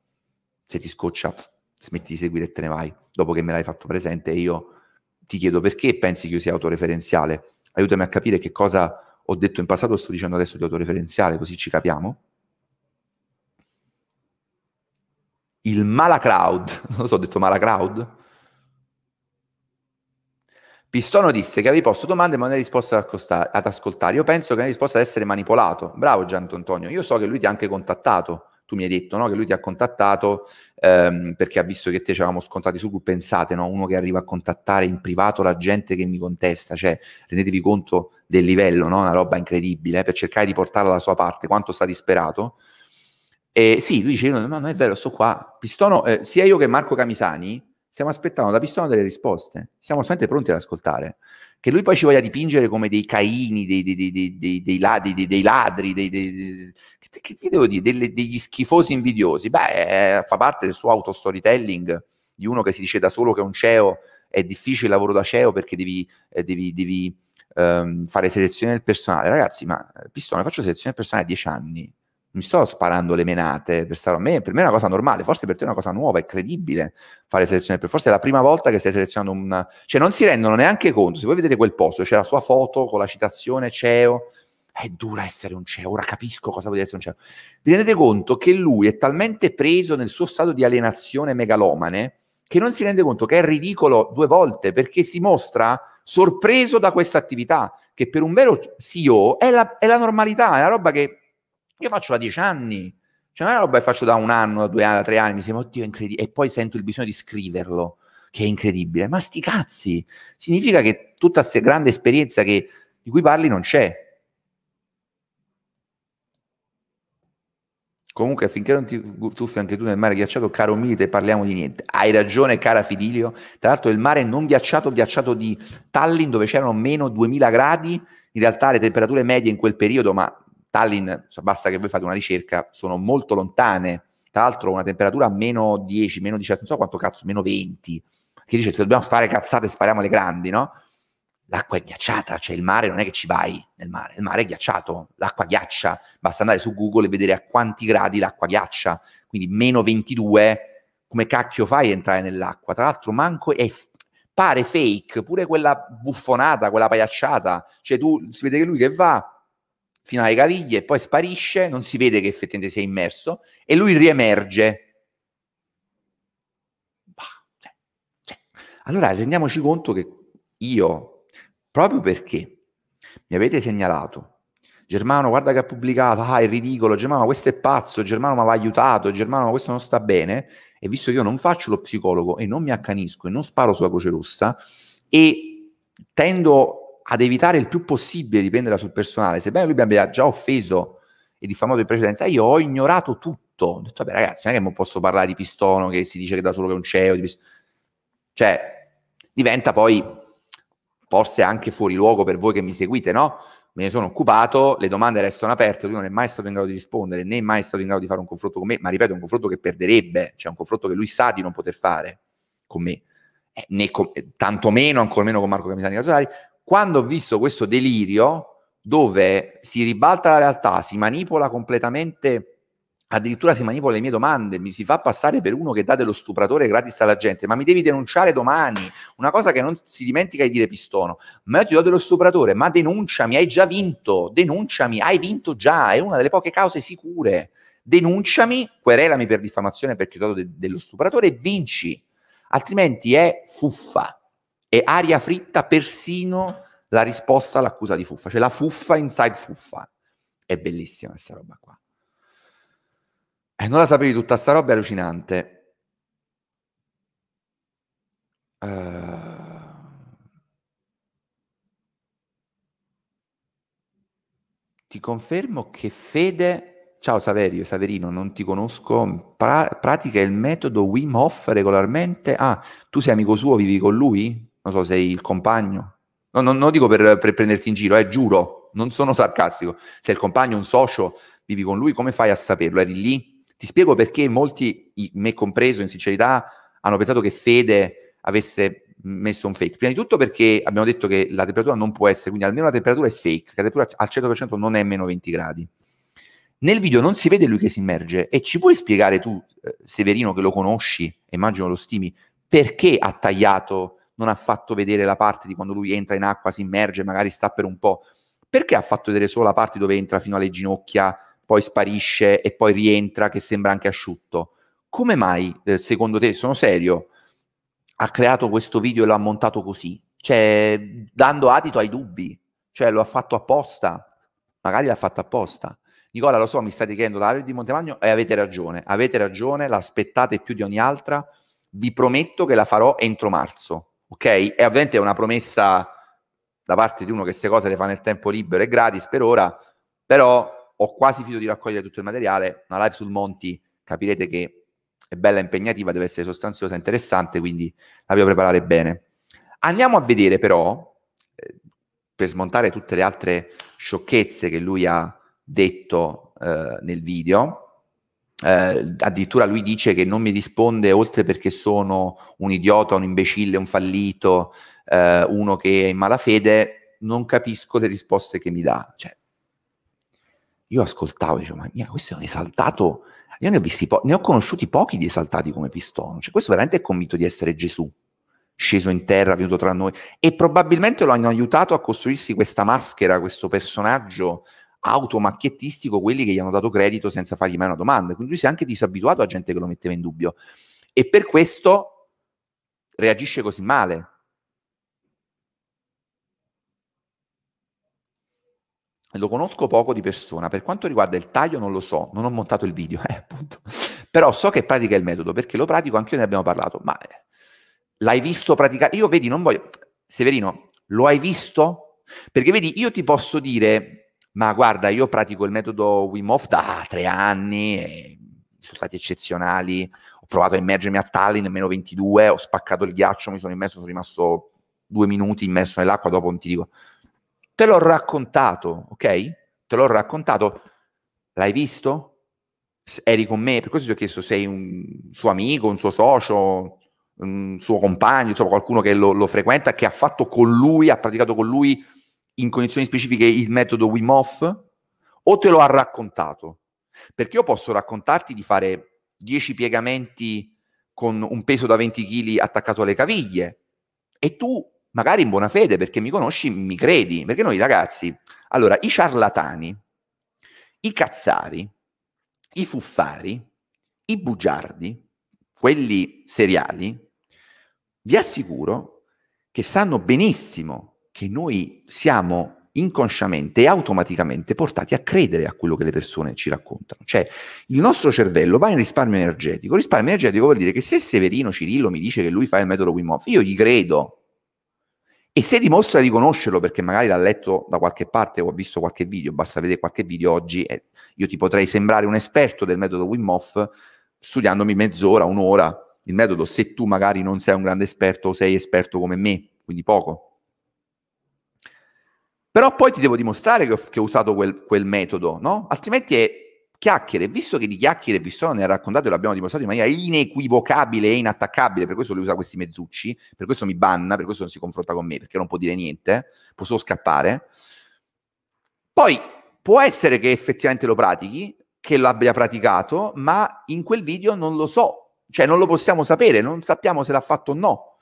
se ti scoccia smetti di seguire e te ne vai, dopo che me l'hai fatto presente e io ti chiedo perché pensi che io sia autoreferenziale, aiutami a capire che cosa ho detto in passato sto dicendo adesso di autoreferenziale, così ci capiamo. Il Malacloud, [LAUGHS] non lo so, ho detto Malacloud? Pistono disse che avevi posto domande ma non hai risposto ad, ad ascoltare. Io penso che hai risposto ad essere manipolato. Bravo Gianto Antonio. Io so che lui ti ha anche contattato. Tu mi hai detto no? che lui ti ha contattato ehm, perché ha visto che te ci avevamo scontati su. Pensate, no? uno che arriva a contattare in privato la gente che mi contesta. Cioè, rendetevi conto del livello, no? una roba incredibile, eh? per cercare di portarla alla sua parte. Quanto sta disperato. E sì, lui dice: No, non è vero, sto qua. Pistono, eh, sia io che Marco Camisani stiamo aspettando da Pistono delle risposte, siamo solamente pronti ad ascoltare. Che lui poi ci voglia dipingere come dei caini, dei, dei, dei, dei ladri, dei, ladri, che, che devo dire, delle, degli schifosi invidiosi, beh, fa parte del suo autostorytelling di uno che si dice da solo che è un CEO, è difficile il lavoro da CEO perché devi, eh, devi, devi um, fare selezione del personale. Ragazzi, ma eh, Pistone, faccio selezione del personale a 10 anni, mi sto sparando le menate per stare a me, per me è una cosa normale, forse per te è una cosa nuova, è credibile fare selezione, forse è la prima volta che stai selezionando un... cioè non si rendono neanche conto, se voi vedete quel posto, c'è la sua foto con la citazione CEO, è dura essere un CEO, ora capisco cosa vuol dire essere un CEO, vi rendete conto che lui è talmente preso nel suo stato di alienazione megalomane che non si rende conto che è ridicolo due volte perché si mostra sorpreso da questa attività, che per un vero CEO è la, è la normalità, è la roba che io faccio da dieci anni, cioè non è una roba che faccio da un anno, da due anni, da tre anni, mi sembra, oddio, è incredibile, e poi sento il bisogno di scriverlo, che è incredibile. Ma sti cazzi, significa che tutta questa grande esperienza che, di cui parli non c'è. Comunque, finché non ti tuffi anche tu nel mare ghiacciato, caro Milite, parliamo di niente. Hai ragione, cara Fidilio. Tra l'altro, il mare non ghiacciato, ghiacciato di Tallinn, dove c'erano meno 2000 gradi. In realtà, le temperature medie in quel periodo, ma Tallinn, basta che voi fate una ricerca, sono molto lontane. Tra l'altro, una temperatura a meno 10, meno 17, non so quanto cazzo, meno 20. Che dice, se dobbiamo fare cazzate, spariamo le grandi, no? L'acqua è ghiacciata, cioè il mare non è che ci vai nel mare, il mare è ghiacciato, l'acqua ghiaccia, basta andare su Google e vedere a quanti gradi l'acqua ghiaccia, quindi meno 22, come cacchio fai a entrare nell'acqua? Tra l'altro manco è, pare fake, pure quella buffonata, quella pagliacciata, cioè tu si vede che lui che va fino alle caviglie, poi sparisce, non si vede che effettivamente sia immerso e lui riemerge. Cioè, cioè. Allora rendiamoci conto che io proprio perché? Mi avete segnalato. Germano guarda che ha pubblicato, ah è ridicolo, Germano ma questo è pazzo, Germano ma va aiutato, Germano ma questo non sta bene, e visto che io non faccio lo psicologo e non mi accanisco e non sparo sulla Croce Rossa e tendo ad evitare il più possibile di prendere sul personale, sebbene lui mi abbia già offeso e diffamato in precedenza, io ho ignorato tutto, ho detto vabbè ragazzi non è che non posso parlare di Pistono che si dice che da solo che è un CEO, cioè diventa poi forse anche fuori luogo per voi che mi seguite, no? Me ne sono occupato, le domande restano aperte, lui non è mai stato in grado di rispondere, né è mai stato in grado di fare un confronto con me, ma ripeto, è un confronto che perderebbe, cioè un confronto che lui sa di non poter fare con me, eh, né con, eh, tantomeno, ancora meno con Marco Camisani Casolari. Quando ho visto questo delirio dove si ribalta la realtà, si manipola completamente addirittura si manipola le mie domande, mi si fa passare per uno che dà dello stupratore gratis alla gente, ma mi devi denunciare domani, una cosa che non si dimentica di dire Pistono, ma io ti do dello stupratore, ma denunciami, hai già vinto, denunciami, hai vinto già, è una delle poche cause sicure, denunciami, querelami per diffamazione perché ti do de- dello stupratore e vinci, altrimenti è fuffa, è aria fritta persino la risposta all'accusa di fuffa, cioè la fuffa inside fuffa, è bellissima questa roba qua. Eh, non la sapevi tutta sta roba, è allucinante. Uh... Ti confermo che Fede, ciao Saverio, Saverino, non ti conosco, pra- pratica il metodo Wim Hof regolarmente. Ah, tu sei amico suo, vivi con lui? Non so, sei il compagno? No, non, non dico per, per, prenderti in giro, eh, giuro, non sono sarcastico. Sei il compagno, un socio, vivi con lui, come fai a saperlo? Eri lì? Ti spiego perché molti, me compreso in sincerità, hanno pensato che Fede avesse messo un fake. Prima di tutto perché abbiamo detto che la temperatura non può essere, quindi almeno la temperatura è fake, la temperatura al 100% non è meno 20 gradi. Nel video non si vede lui che si immerge e ci puoi spiegare tu, eh, Severino, che lo conosci, immagino lo stimi, perché ha tagliato, non ha fatto vedere la parte di quando lui entra in acqua, si immerge, magari sta per un po'. Perché ha fatto vedere solo la parte dove entra fino alle ginocchia poi sparisce e poi rientra che sembra anche asciutto. Come mai, eh, secondo te, sono serio, ha creato questo video e l'ha montato così? Cioè, dando adito ai dubbi. Cioè, lo ha fatto apposta. Magari l'ha fatto apposta. Nicola, lo so, mi state chiedendo la di Montemagno e avete ragione. Avete ragione, l'aspettate più di ogni altra. Vi prometto che la farò entro marzo. Ok? E ovviamente è una promessa da parte di uno che queste cose le fa nel tempo libero e gratis per ora, però ho quasi finito di raccogliere tutto il materiale, una live sul Monti capirete che è bella impegnativa, deve essere sostanziosa, interessante, quindi la devo preparare bene. Andiamo a vedere però, eh, per smontare tutte le altre sciocchezze che lui ha detto eh, nel video, eh, addirittura lui dice che non mi risponde oltre perché sono un idiota, un imbecille, un fallito, eh, uno che è in malafede, non capisco le risposte che mi dà. Cioè, io ascoltavo e dicevo, ma mia, questo è un esaltato. Io ne ho, visti po- ne ho conosciuti pochi di esaltati come Pistono. Cioè, questo veramente è convinto di essere Gesù, sceso in terra, venuto tra noi. E probabilmente lo hanno aiutato a costruirsi questa maschera, questo personaggio automacchiettistico, quelli che gli hanno dato credito senza fargli mai una domanda. Quindi lui si è anche disabituato a gente che lo metteva in dubbio. E per questo reagisce così male lo conosco poco di persona, per quanto riguarda il taglio non lo so, non ho montato il video, [LAUGHS] eh, appunto. però so che pratica il metodo, perché lo pratico, anche io ne abbiamo parlato, ma eh, l'hai visto praticare? Io vedi, non voglio... Severino, lo hai visto? Perché vedi, io ti posso dire ma guarda, io pratico il metodo Wim Hof da tre anni e sono stati eccezionali. Ho provato a immergermi a Tallinn, meno 22, ho spaccato il ghiaccio, mi sono immerso, sono rimasto due minuti immerso nell'acqua, dopo non ti dico. Te l'ho raccontato, ok? Te l'ho raccontato. L'hai visto? Eri con me? Per questo ti ho chiesto, sei un suo amico, un suo socio, un suo compagno, insomma qualcuno che lo, lo frequenta, che ha fatto con lui, ha praticato con lui in condizioni specifiche il metodo Wim Hof? O te lo ha raccontato? Perché io posso raccontarti di fare 10 piegamenti con un peso da 20 kg attaccato alle caviglie e tu magari in buona fede perché mi conosci mi credi, perché noi ragazzi, allora i ciarlatani, i cazzari, i fuffari, i bugiardi, quelli seriali, vi assicuro che sanno benissimo che noi siamo inconsciamente e automaticamente portati a credere a quello che le persone ci raccontano. Cioè, il nostro cervello va in risparmio energetico. Risparmio energetico vuol dire che se Severino Cirillo mi dice che lui fa il metodo Wim Hof, io gli credo. E se dimostra di conoscerlo, perché magari l'ha letto da qualche parte o ha visto qualche video, basta vedere qualche video oggi, eh, io ti potrei sembrare un esperto del metodo Wim Hof studiandomi mezz'ora, un'ora. Il metodo, se tu magari non sei un grande esperto o sei esperto come me, quindi poco, però poi ti devo dimostrare che ho, che ho usato quel, quel, metodo, no? Altrimenti è chiacchiere. Visto che di chiacchiere Pistone ne ha raccontato e l'abbiamo dimostrato in maniera inequivocabile e inattaccabile, per questo lui usa questi mezzucci, per questo mi banna, per questo non si confronta con me, perché non può dire niente, può solo scappare. Poi può essere che effettivamente lo pratichi, che l'abbia praticato, ma in quel video non lo so, cioè non lo possiamo sapere, non sappiamo se l'ha fatto o no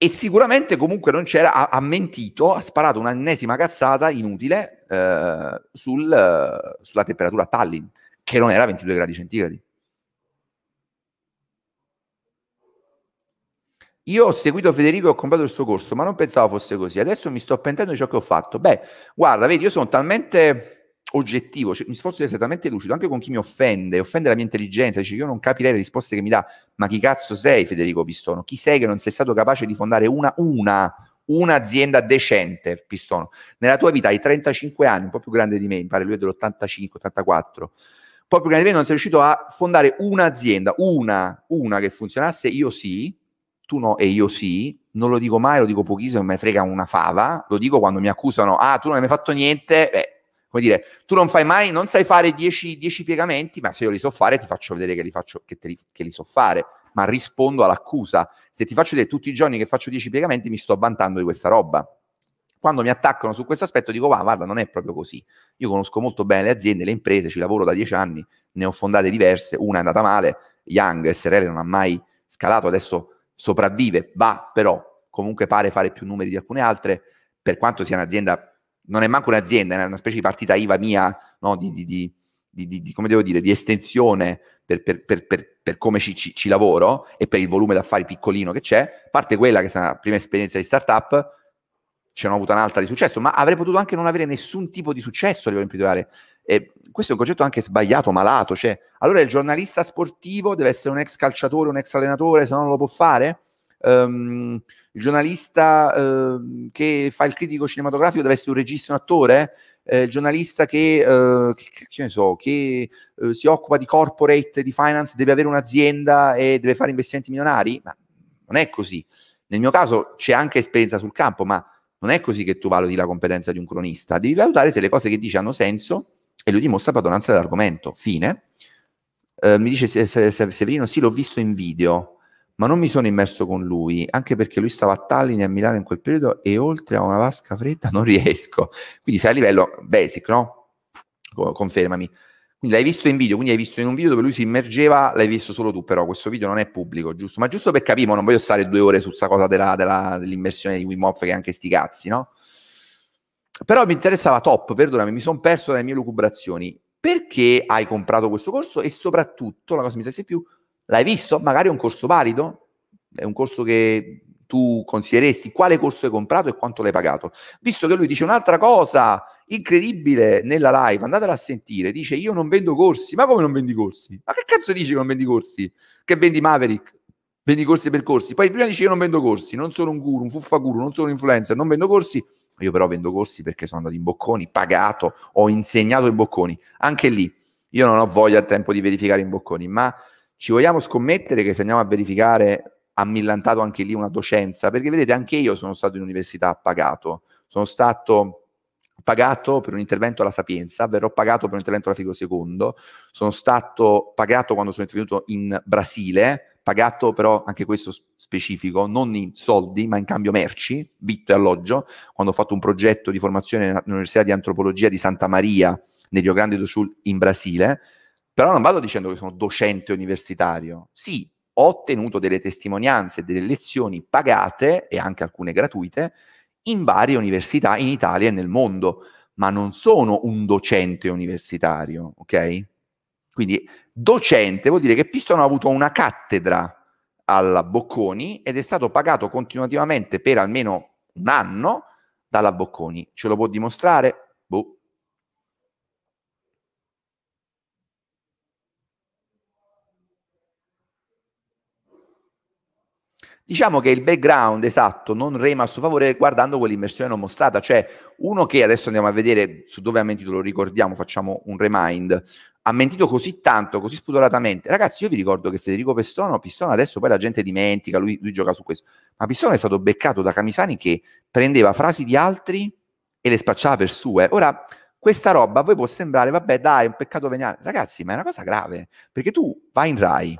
e sicuramente comunque non c'era, ha, ha mentito, ha sparato un'ennesima cazzata inutile eh, sul, sulla temperatura Tallinn, che non era 22 gradi centigradi. Io ho seguito Federico e ho comprato il suo corso, ma non pensavo fosse così. Adesso mi sto pentendo di ciò che ho fatto. Beh, guarda, vedi, io sono talmente oggettivo, cioè, mi sforzo di essere talmente lucido anche con chi mi offende, offende la mia intelligenza, dice io non capirei le risposte che mi dà, ma chi cazzo sei Federico Pistono? Chi sei che non sei stato capace di fondare una, una, un'azienda decente, Pistono? Nella tua vita hai 35 anni, un po' più grande di me, mi pare lui è dell'85, 84, un po' più grande di me, non sei riuscito a fondare un'azienda, una, una che funzionasse, io sì, tu no e io sì, non lo dico mai, lo dico pochissimo, me frega una fava, lo dico quando mi accusano, ah tu non hai mai fatto niente, beh, come dire, tu non fai mai, non sai fare 10 piegamenti, ma se io li so fare ti faccio vedere che li, faccio, che, li, che li so fare, ma rispondo all'accusa. Se ti faccio vedere tutti i giorni che faccio 10 piegamenti, mi sto vantando di questa roba. Quando mi attaccano su questo aspetto dico, va, guarda, non è proprio così. Io conosco molto bene le aziende, le imprese, ci lavoro da 10 anni, ne ho fondate diverse, una è andata male, Young SRL non ha mai scalato, adesso sopravvive, va, però comunque pare fare più numeri di alcune altre, per quanto sia un'azienda non è manco un'azienda, è una specie di partita IVA mia, no? di, di, di, di, come devo dire, di estensione per, per, per, per come ci, ci, ci, lavoro e per il volume d'affari piccolino che c'è, a parte quella che è stata la prima esperienza di startup, ce n'ho avuta un'altra di successo, ma avrei potuto anche non avere nessun tipo di successo a livello imprenditoriale. E questo è un concetto anche sbagliato, malato. Cioè, allora il giornalista sportivo deve essere un ex calciatore, un ex allenatore, se no non lo può fare? Um, il giornalista eh, che fa il critico cinematografico deve essere un regista, un attore, eh, giornalista che, eh, che, che, so, che eh, si occupa di corporate, di finance, deve avere un'azienda e deve fare investimenti milionari? Ma non è così. Nel mio caso c'è anche esperienza sul campo, ma non è così che tu valuti la competenza di un cronista. Devi valutare se le cose che dice hanno senso e lui dimostra padronanza dell'argomento. Fine. Uh, mi dice Severino, sì, l'ho visto in video ma non mi sono immerso con lui, anche perché lui stava a Tallinn e a Milano in quel periodo e oltre a una vasca fredda [LAUGHS] non riesco. Quindi sei a livello basic, no? Confermami. Quindi l'hai visto in video, quindi hai visto in un video dove lui si immergeva, l'hai visto solo tu, però questo video non è pubblico, giusto? Ma giusto per capire, non voglio stare due ore su questa cosa della, della, dell'immersione di Wim Hof che anche sti cazzi, no? Però mi interessava top, perdonami, mi sono perso dalle mie lucubrazioni. Perché hai comprato questo corso? E soprattutto, la cosa che mi interessa più, L'hai visto? Magari è un corso valido? È un corso che tu consiglieresti? Quale corso hai comprato e quanto l'hai pagato? Visto che lui dice un'altra cosa incredibile nella live, andatela a sentire, dice io non vendo corsi, ma come non vendi corsi? Ma che cazzo dici che non vendi corsi? Che vendi Maverick? Vendi corsi per corsi? Poi prima dice io non vendo corsi, non sono un guru, un fuffaguru, non sono un influencer, non vendo corsi, io però vendo corsi perché sono andato in Bocconi, pagato, ho insegnato in Bocconi. Anche lì, io non ho voglia al tempo di verificare in Bocconi, ma ci vogliamo scommettere che se andiamo a verificare ha millantato anche lì una docenza, perché vedete anche io sono stato in università pagato, sono stato pagato per un intervento alla Sapienza, verrò pagato per un intervento alla Figo II, sono stato pagato quando sono intervenuto in Brasile, pagato però anche questo specifico, non in soldi, ma in cambio merci, vitto e alloggio, quando ho fatto un progetto di formazione all'Università di Antropologia di Santa Maria nel Rio Grande do Sul in Brasile, però non vado dicendo che sono docente universitario. Sì, ho ottenuto delle testimonianze, delle lezioni pagate e anche alcune gratuite in varie università in Italia e nel mondo, ma non sono un docente universitario, ok? Quindi docente vuol dire che Pistono ha avuto una cattedra alla Bocconi ed è stato pagato continuativamente per almeno un anno dalla Bocconi. Ce lo può dimostrare? Boh. Diciamo che il background esatto non rema a suo favore guardando quell'immersione non mostrata, cioè uno che adesso andiamo a vedere su dove ha mentito, lo ricordiamo, facciamo un remind, ha mentito così tanto, così spudoratamente. Ragazzi, io vi ricordo che Federico Pistono, Pistono adesso poi la gente dimentica, lui, lui gioca su questo, ma Pistono è stato beccato da Camisani che prendeva frasi di altri e le spacciava per sue. Ora, questa roba a voi può sembrare, vabbè dai, un peccato veniale. Ragazzi, ma è una cosa grave, perché tu vai in Rai,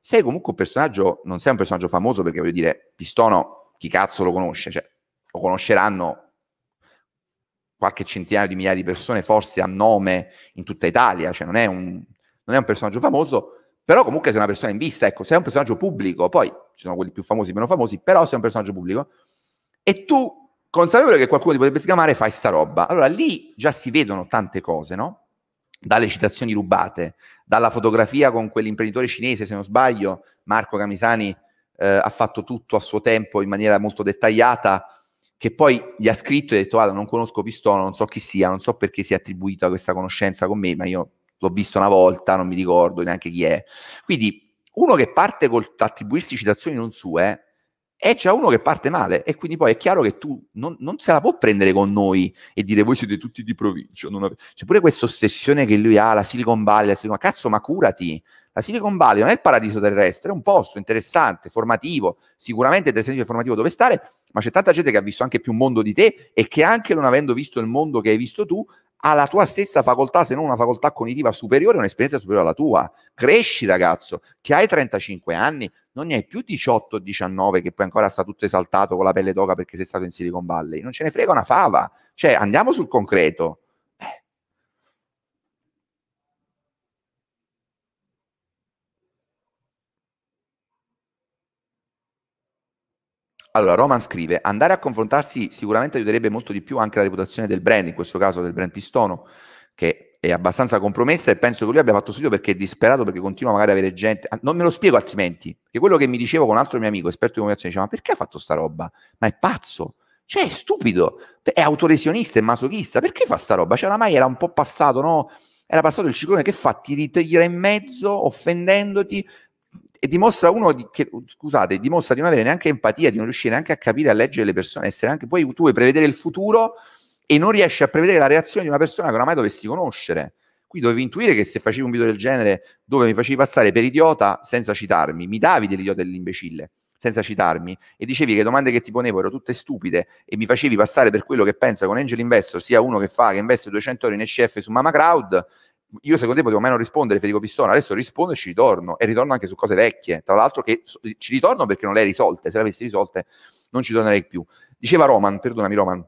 sei comunque un personaggio, non sei un personaggio famoso perché voglio dire, Pistono, chi cazzo lo conosce? Cioè, lo conosceranno qualche centinaio di migliaia di persone, forse a nome in tutta Italia, cioè non è un, non è un personaggio famoso, però comunque sei una persona in vista, ecco, sei un personaggio pubblico, poi ci sono quelli più famosi meno famosi, però sei un personaggio pubblico, e tu, consapevole che qualcuno ti potrebbe sgamare, fai sta roba. Allora lì già si vedono tante cose, no? Dalle citazioni rubate, dalla fotografia con quell'imprenditore cinese, se non sbaglio, Marco Camisani eh, ha fatto tutto a suo tempo in maniera molto dettagliata, che poi gli ha scritto e ha detto, guarda, non conosco Pistono, non so chi sia, non so perché si è attribuito a questa conoscenza con me, ma io l'ho visto una volta, non mi ricordo neanche chi è. Quindi uno che parte col attribuirsi citazioni non sue, e c'è uno che parte male e quindi poi è chiaro che tu non, non se la può prendere con noi e dire voi siete tutti di provincia. Ave... C'è pure questa ossessione che lui ha, la Silicon Valley, la Silicon... cazzo ma curati, la Silicon Valley non è il paradiso terrestre, è un posto interessante, formativo, sicuramente interessante e formativo dove stare, ma c'è tanta gente che ha visto anche più mondo di te e che anche non avendo visto il mondo che hai visto tu, ha la tua stessa facoltà, se non una facoltà cognitiva superiore, un'esperienza superiore alla tua. Cresci, ragazzo, che hai 35 anni, non ne hai più 18 o 19 che poi ancora sta tutto esaltato con la pelle d'oca perché sei stato in Silicon Valley. Non ce ne frega una fava. Cioè, andiamo sul concreto. Eh. Allora, Roman scrive: andare a confrontarsi sicuramente aiuterebbe molto di più anche la reputazione del brand, in questo caso del brand Pistono, che è abbastanza compromessa e penso che lui abbia fatto studio perché è disperato perché continua magari ad avere gente ah, non me lo spiego altrimenti perché quello che mi dicevo con un altro mio amico esperto di comunicazione diceva ma perché ha fatto sta roba? Ma è pazzo cioè è stupido è autolesionista è masochista perché fa sta roba? Cioè oramai era un po' passato no? Era passato il ciclone che fa? Ti ritira in mezzo offendendoti e dimostra uno che, scusate, dimostra di non avere neanche empatia, di non riuscire neanche a capire, a leggere le persone, essere anche poi tu vuoi prevedere il futuro e non riesci a prevedere la reazione di una persona che oramai dovessi conoscere. Qui dovevi intuire che se facevi un video del genere dove mi facevi passare per idiota senza citarmi, mi davi dell'idiota e dell'imbecille senza citarmi e dicevi che le domande che ti ponevo erano tutte stupide e mi facevi passare per quello che pensa con Angel Investor sia uno che fa che investe 200 euro in ECF su Mama Crowd io secondo te potevo mai non rispondere Federico Pistone adesso rispondo e ci ritorno e ritorno anche su cose vecchie tra l'altro che ci ritorno perché non le hai risolte se le avessi risolte non ci tornerei più diceva Roman perdonami Roman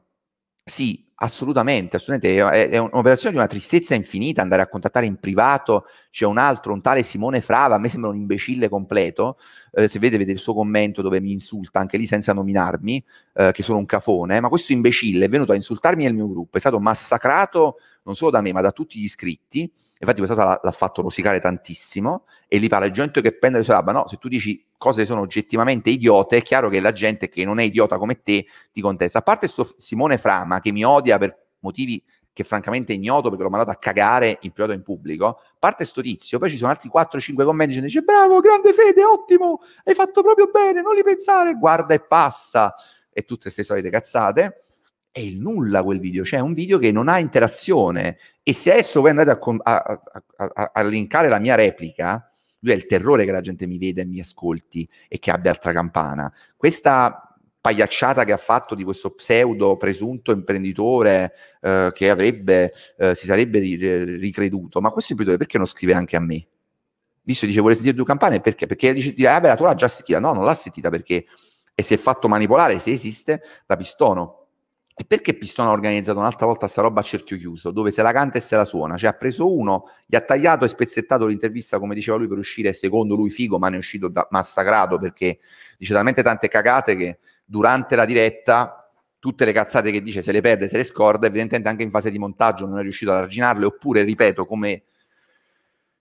sì, assolutamente, assolutamente. È, è, un'operazione di una tristezza infinita andare a contattare in privato. C'è un altro, un tale Simone Frava, a me sembra un imbecille completo. Eh, se vede, vede il suo commento dove mi insulta, anche lì senza nominarmi, eh, che sono un cafone. Ma questo imbecille è venuto a insultarmi nel mio gruppo, è stato massacrato non solo da me, ma da tutti gli iscritti Infatti questa cosa l'ha, l'ha fatto rosicare tantissimo e lì parla gente che prende le sue labbra. No, se tu dici cose che sono oggettivamente idiote, è chiaro che la gente che non è idiota come te ti contesta. A parte sto Simone Frama che mi odia per motivi che francamente è ignoto perché l'ho mandato a cagare in privato in pubblico, parte sto tizio, poi ci sono altri 4-5 commenti, gente dice bravo, grande fede, ottimo, hai fatto proprio bene, non li pensare, guarda e passa, e tutte queste solite cazzate. è il nulla quel video, cioè è un video che non ha interazione e se adesso voi andate a, a, a, a linkare la mia replica, lui è il terrore che la gente mi veda e mi ascolti e che abbia altra campana. Questa pagliacciata che ha fatto di questo pseudo presunto imprenditore eh, che avrebbe, eh, si sarebbe ricreduto, ma questo imprenditore perché non scrive anche a me? Visto dice vuole sentire due campane, perché? Perché dice, ah beh, tu l'ha già sentita, no, non l'ha sentita perché e si è fatto manipolare, se esiste, da Pistono. E perché Pistono ha organizzato un'altra volta sta roba a cerchio chiuso, dove se la canta e se la suona? Cioè ha preso uno, gli ha tagliato e spezzettato l'intervista, come diceva lui, per uscire secondo lui figo, ma ne è uscito da- massacrato perché dice talmente tante cagate che durante la diretta tutte le cazzate che dice se le perde, se le scorda, evidentemente anche in fase di montaggio non è riuscito ad arginarle, oppure, ripeto, come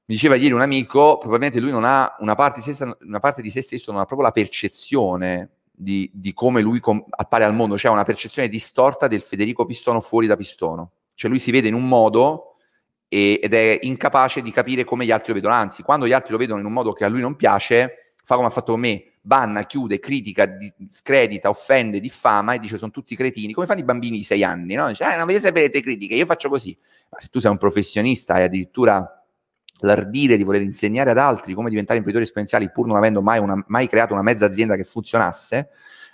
mi diceva ieri un amico, probabilmente lui non ha una parte di, stessa, una parte di se stesso, non ha proprio la percezione di, di come lui com- appare al mondo, cioè una percezione distorta del Federico Pistono fuori da Pistono. Cioè lui si vede in un modo e, ed è incapace di capire come gli altri lo vedono, anzi quando gli altri lo vedono in un modo che a lui non piace, fa come ha fatto con me, banna, chiude, critica, scredita, offende, diffama e dice sono tutti cretini, come fanno i bambini di sei anni, no? Dice, eh, non voglio sapere le tue critiche, io faccio così. Ma se tu sei un professionista e addirittura l'ardire di voler insegnare ad altri come diventare imprenditori esponenziali pur non avendo mai, una, mai creato una mezza azienda che funzionasse,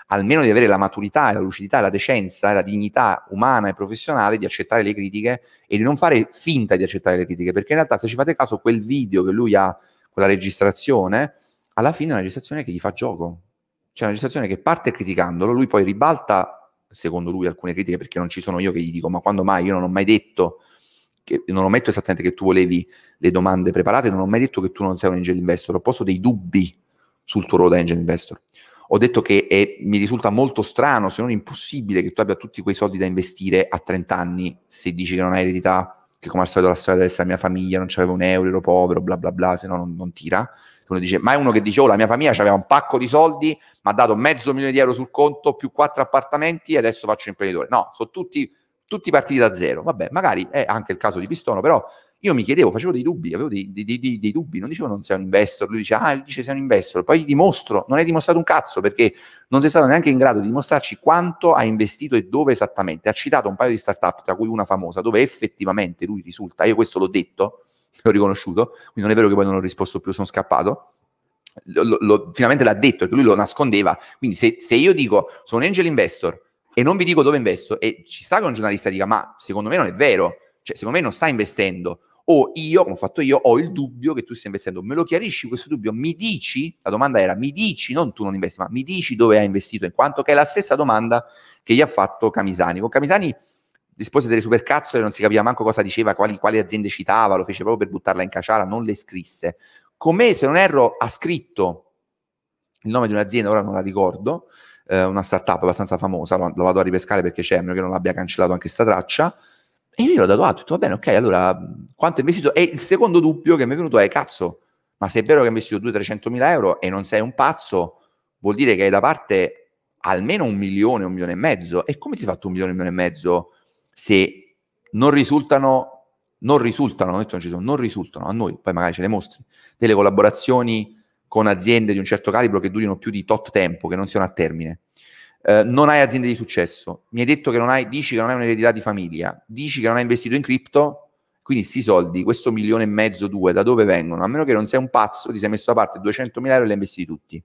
almeno di avere la maturità, la lucidità, la decenza, la dignità umana e professionale di accettare le critiche e di non fare finta di accettare le critiche, perché in realtà se ci fate caso quel video che lui ha, quella registrazione, alla fine è una registrazione che gli fa gioco, cioè una registrazione che parte criticandolo, lui poi ribalta, secondo lui, alcune critiche perché non ci sono io che gli dico ma quando mai, io non ho mai detto che non ho detto esattamente che tu volevi le domande preparate, non ho mai detto che tu non sei un angel investor, ho posto dei dubbi sul tuo ruolo da angel investor. Ho detto che è, mi risulta molto strano, se non impossibile, che tu abbia tutti quei soldi da investire a 30 anni se dici che non hai eredità, che come al solito la storia della mia famiglia, non c'aveva un euro, ero povero, bla bla bla, se no non, non tira. Uno dice, ma è uno che dice, oh la mia famiglia aveva un pacco di soldi, mi ha dato mezzo milione di euro sul conto, più quattro appartamenti e adesso faccio imprenditore. No, sono tutti tutti partiti da zero. Vabbè, magari è anche il caso di Pistono, però io mi chiedevo, facevo dei dubbi, avevo dei, dei, dei, dei dubbi, non dicevo non sei un investor, lui dice, ah, dice sei un investor, poi gli dimostro, non hai dimostrato un cazzo perché non sei stato neanche in grado di dimostrarci quanto ha investito e dove esattamente. Ha citato un paio di startup, tra cui una famosa, dove effettivamente lui risulta, io questo l'ho detto, l'ho riconosciuto, quindi non è vero che poi non ho risposto più, sono scappato, lo, lo, finalmente l'ha detto perché lui lo nascondeva, quindi se, se io dico sono un angel investor, e non vi dico dove investo. E ci sta che un giornalista dica, ma secondo me non è vero, cioè secondo me non sta investendo. O io, come ho fatto io, ho il dubbio che tu stia investendo. Me lo chiarisci questo dubbio? Mi dici? La domanda era, mi dici, non tu non investi, ma mi dici dove hai investito, in quanto che è la stessa domanda che gli ha fatto Camisani. Con Camisani rispose delle supercazzole, non si capiva manco cosa diceva, quali, quali aziende citava, lo fece proprio per buttarla in caciara, non le scrisse. Come, se non erro, ha scritto il nome di un'azienda, ora non la ricordo, eh, una startup abbastanza famosa, lo, lo, vado a ripescare perché c'è, a meno che non abbia cancellato anche questa traccia, e io gli ho dato atto, ho detto, va bene, ok, allora quanto hai investito? E il secondo dubbio che mi è venuto è, cazzo, ma se è vero che hai investito 200-300 mila euro e non sei un pazzo, vuol dire che hai da parte almeno un milione, un milione e mezzo. E come si è fatto un milione, un milione e mezzo se non risultano, non risultano, non, sono, non risultano a noi, poi magari ce le mostri, delle collaborazioni con aziende di un certo calibro che durino più di tot tempo, che non siano a termine. Eh, non hai aziende di successo, mi hai detto che non hai, dici che non hai un'eredità di famiglia, dici che non hai investito in cripto, quindi questi soldi, questo milione e mezzo, due, da dove vengono? A meno che non sei un pazzo, ti sei messo da parte 200.000 euro e li hai investiti tutti.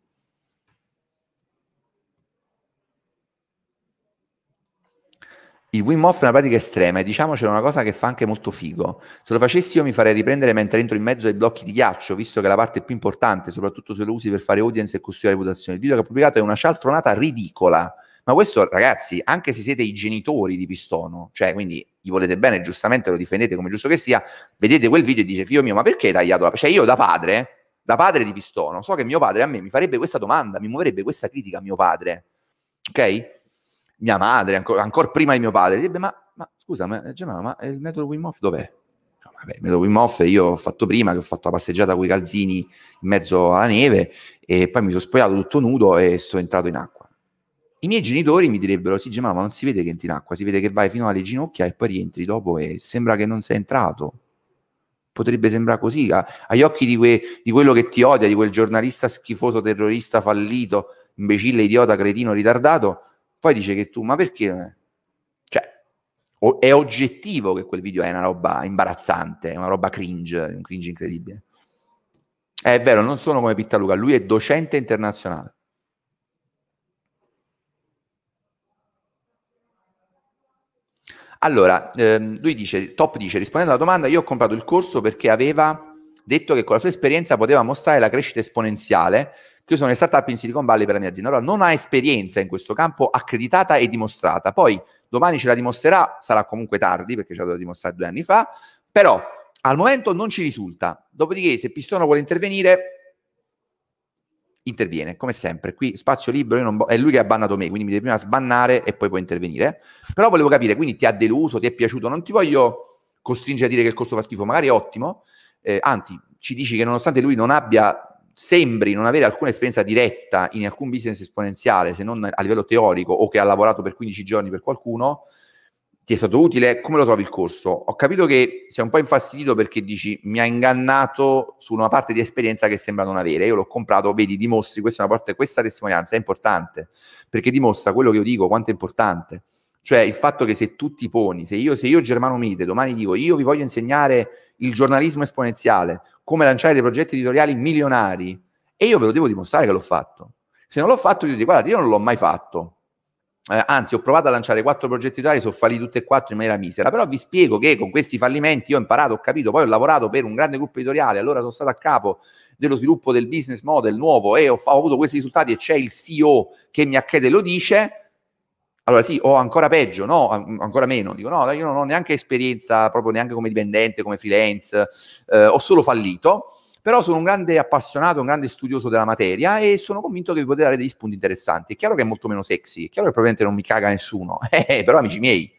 Il Wim Hof è una pratica estrema e diciamocelo una cosa che fa anche molto figo. Se lo facessi io mi farei riprendere mentre entro in mezzo ai blocchi di ghiaccio, visto che è la parte più importante, soprattutto se lo usi per fare audience e costruire reputazione. Il video che ho pubblicato è una cialtronata ridicola. Ma questo, ragazzi, anche se siete i genitori di Pistono, cioè quindi gli volete bene, giustamente lo difendete come giusto che sia, vedete quel video e dice, figlio mio, ma perché hai tagliato la... Cioè io da padre, da padre di Pistono, so che mio padre a me mi farebbe questa domanda, mi muoverebbe questa critica a mio padre, ok? Mia madre, ancora, ancora prima di mio padre, direbbe, ma, ma scusa, ma, Gemma, ma il metodo Wim Hof dov'è? Vabbè, il metodo Wim Hof io ho fatto prima, che ho fatto la passeggiata con i calzini in mezzo alla neve e poi mi sono spogliato tutto nudo e sono entrato in acqua. I miei genitori mi direbbero, sì Gemma, ma non si vede che entri in acqua, si vede che vai fino alle ginocchia e poi rientri dopo e sembra che non sei entrato. Potrebbe sembrare così, agli occhi di, que, di quello che ti odia, di quel giornalista schifoso, terrorista, fallito, imbecille, idiota, cretino, ritardato, poi dice che tu, ma perché? o- è oggettivo che quel video è una roba imbarazzante, è una roba cringe, un cringe incredibile. È vero, non sono come Pittaluca, lui è docente internazionale. Allora, ehm, lui dice, Top dice, rispondendo alla domanda, io ho comprato il corso perché aveva detto che con la sua esperienza poteva mostrare la crescita esponenziale che sono le startup in Silicon Valley per la mia azienda. Allora, non ha esperienza in questo campo accreditata e dimostrata. Poi domani ce la dimostrerà, sarà comunque tardi perché ce la doveva dimostrare due anni fa, però al momento non ci risulta. Dopodiché, se Pistono vuole intervenire, interviene, come sempre. Qui spazio libero, bo- è lui che ha bannato me, quindi mi devi prima sbannare e poi puoi intervenire. Però volevo capire, quindi ti ha deluso, ti è piaciuto? Non ti voglio costringere a dire che il corso fa schifo, magari è ottimo, eh, anzi ci dici che nonostante lui non abbia sembri non avere alcuna esperienza diretta in alcun business esponenziale, se non a livello teorico o che ha lavorato per 15 giorni per qualcuno, ti è stato utile? Come lo trovi il corso? Ho capito che sei un po' infastidito perché dici mi ha ingannato su una parte di esperienza che sembra non avere. Io l'ho comprato, vedi, dimostri, questa, parte, questa testimonianza è importante perché dimostra quello che io dico, quanto è importante. Cioè il fatto che se tu ti poni, se io, se io Germano Mite domani dico io vi voglio insegnare il giornalismo esponenziale, come lanciare dei progetti editoriali milionari, e io ve lo devo dimostrare che l'ho fatto. Se non l'ho fatto, io dico guarda, io non l'ho mai fatto eh, anzi ho provato a lanciare quattro progetti editoriali, sono falliti tutti e quattro in maniera misera, però vi spiego che con questi fallimenti io ho imparato, ho capito, poi ho lavorato per un grande gruppo editoriale, allora sono stato a capo dello sviluppo del business model nuovo e ho, ho avuto questi risultati e c'è il CEO che mi accede e lo dice, allora sì, o ancora peggio, no, ancora meno, dico no, io non ho neanche esperienza proprio neanche come dipendente, come freelance, eh, ho solo fallito, però sono un grande appassionato, un grande studioso della materia e sono convinto che vi potete dare degli spunti interessanti. È chiaro che è molto meno sexy, è chiaro che probabilmente non mi caga nessuno, [LAUGHS] eh, però amici miei,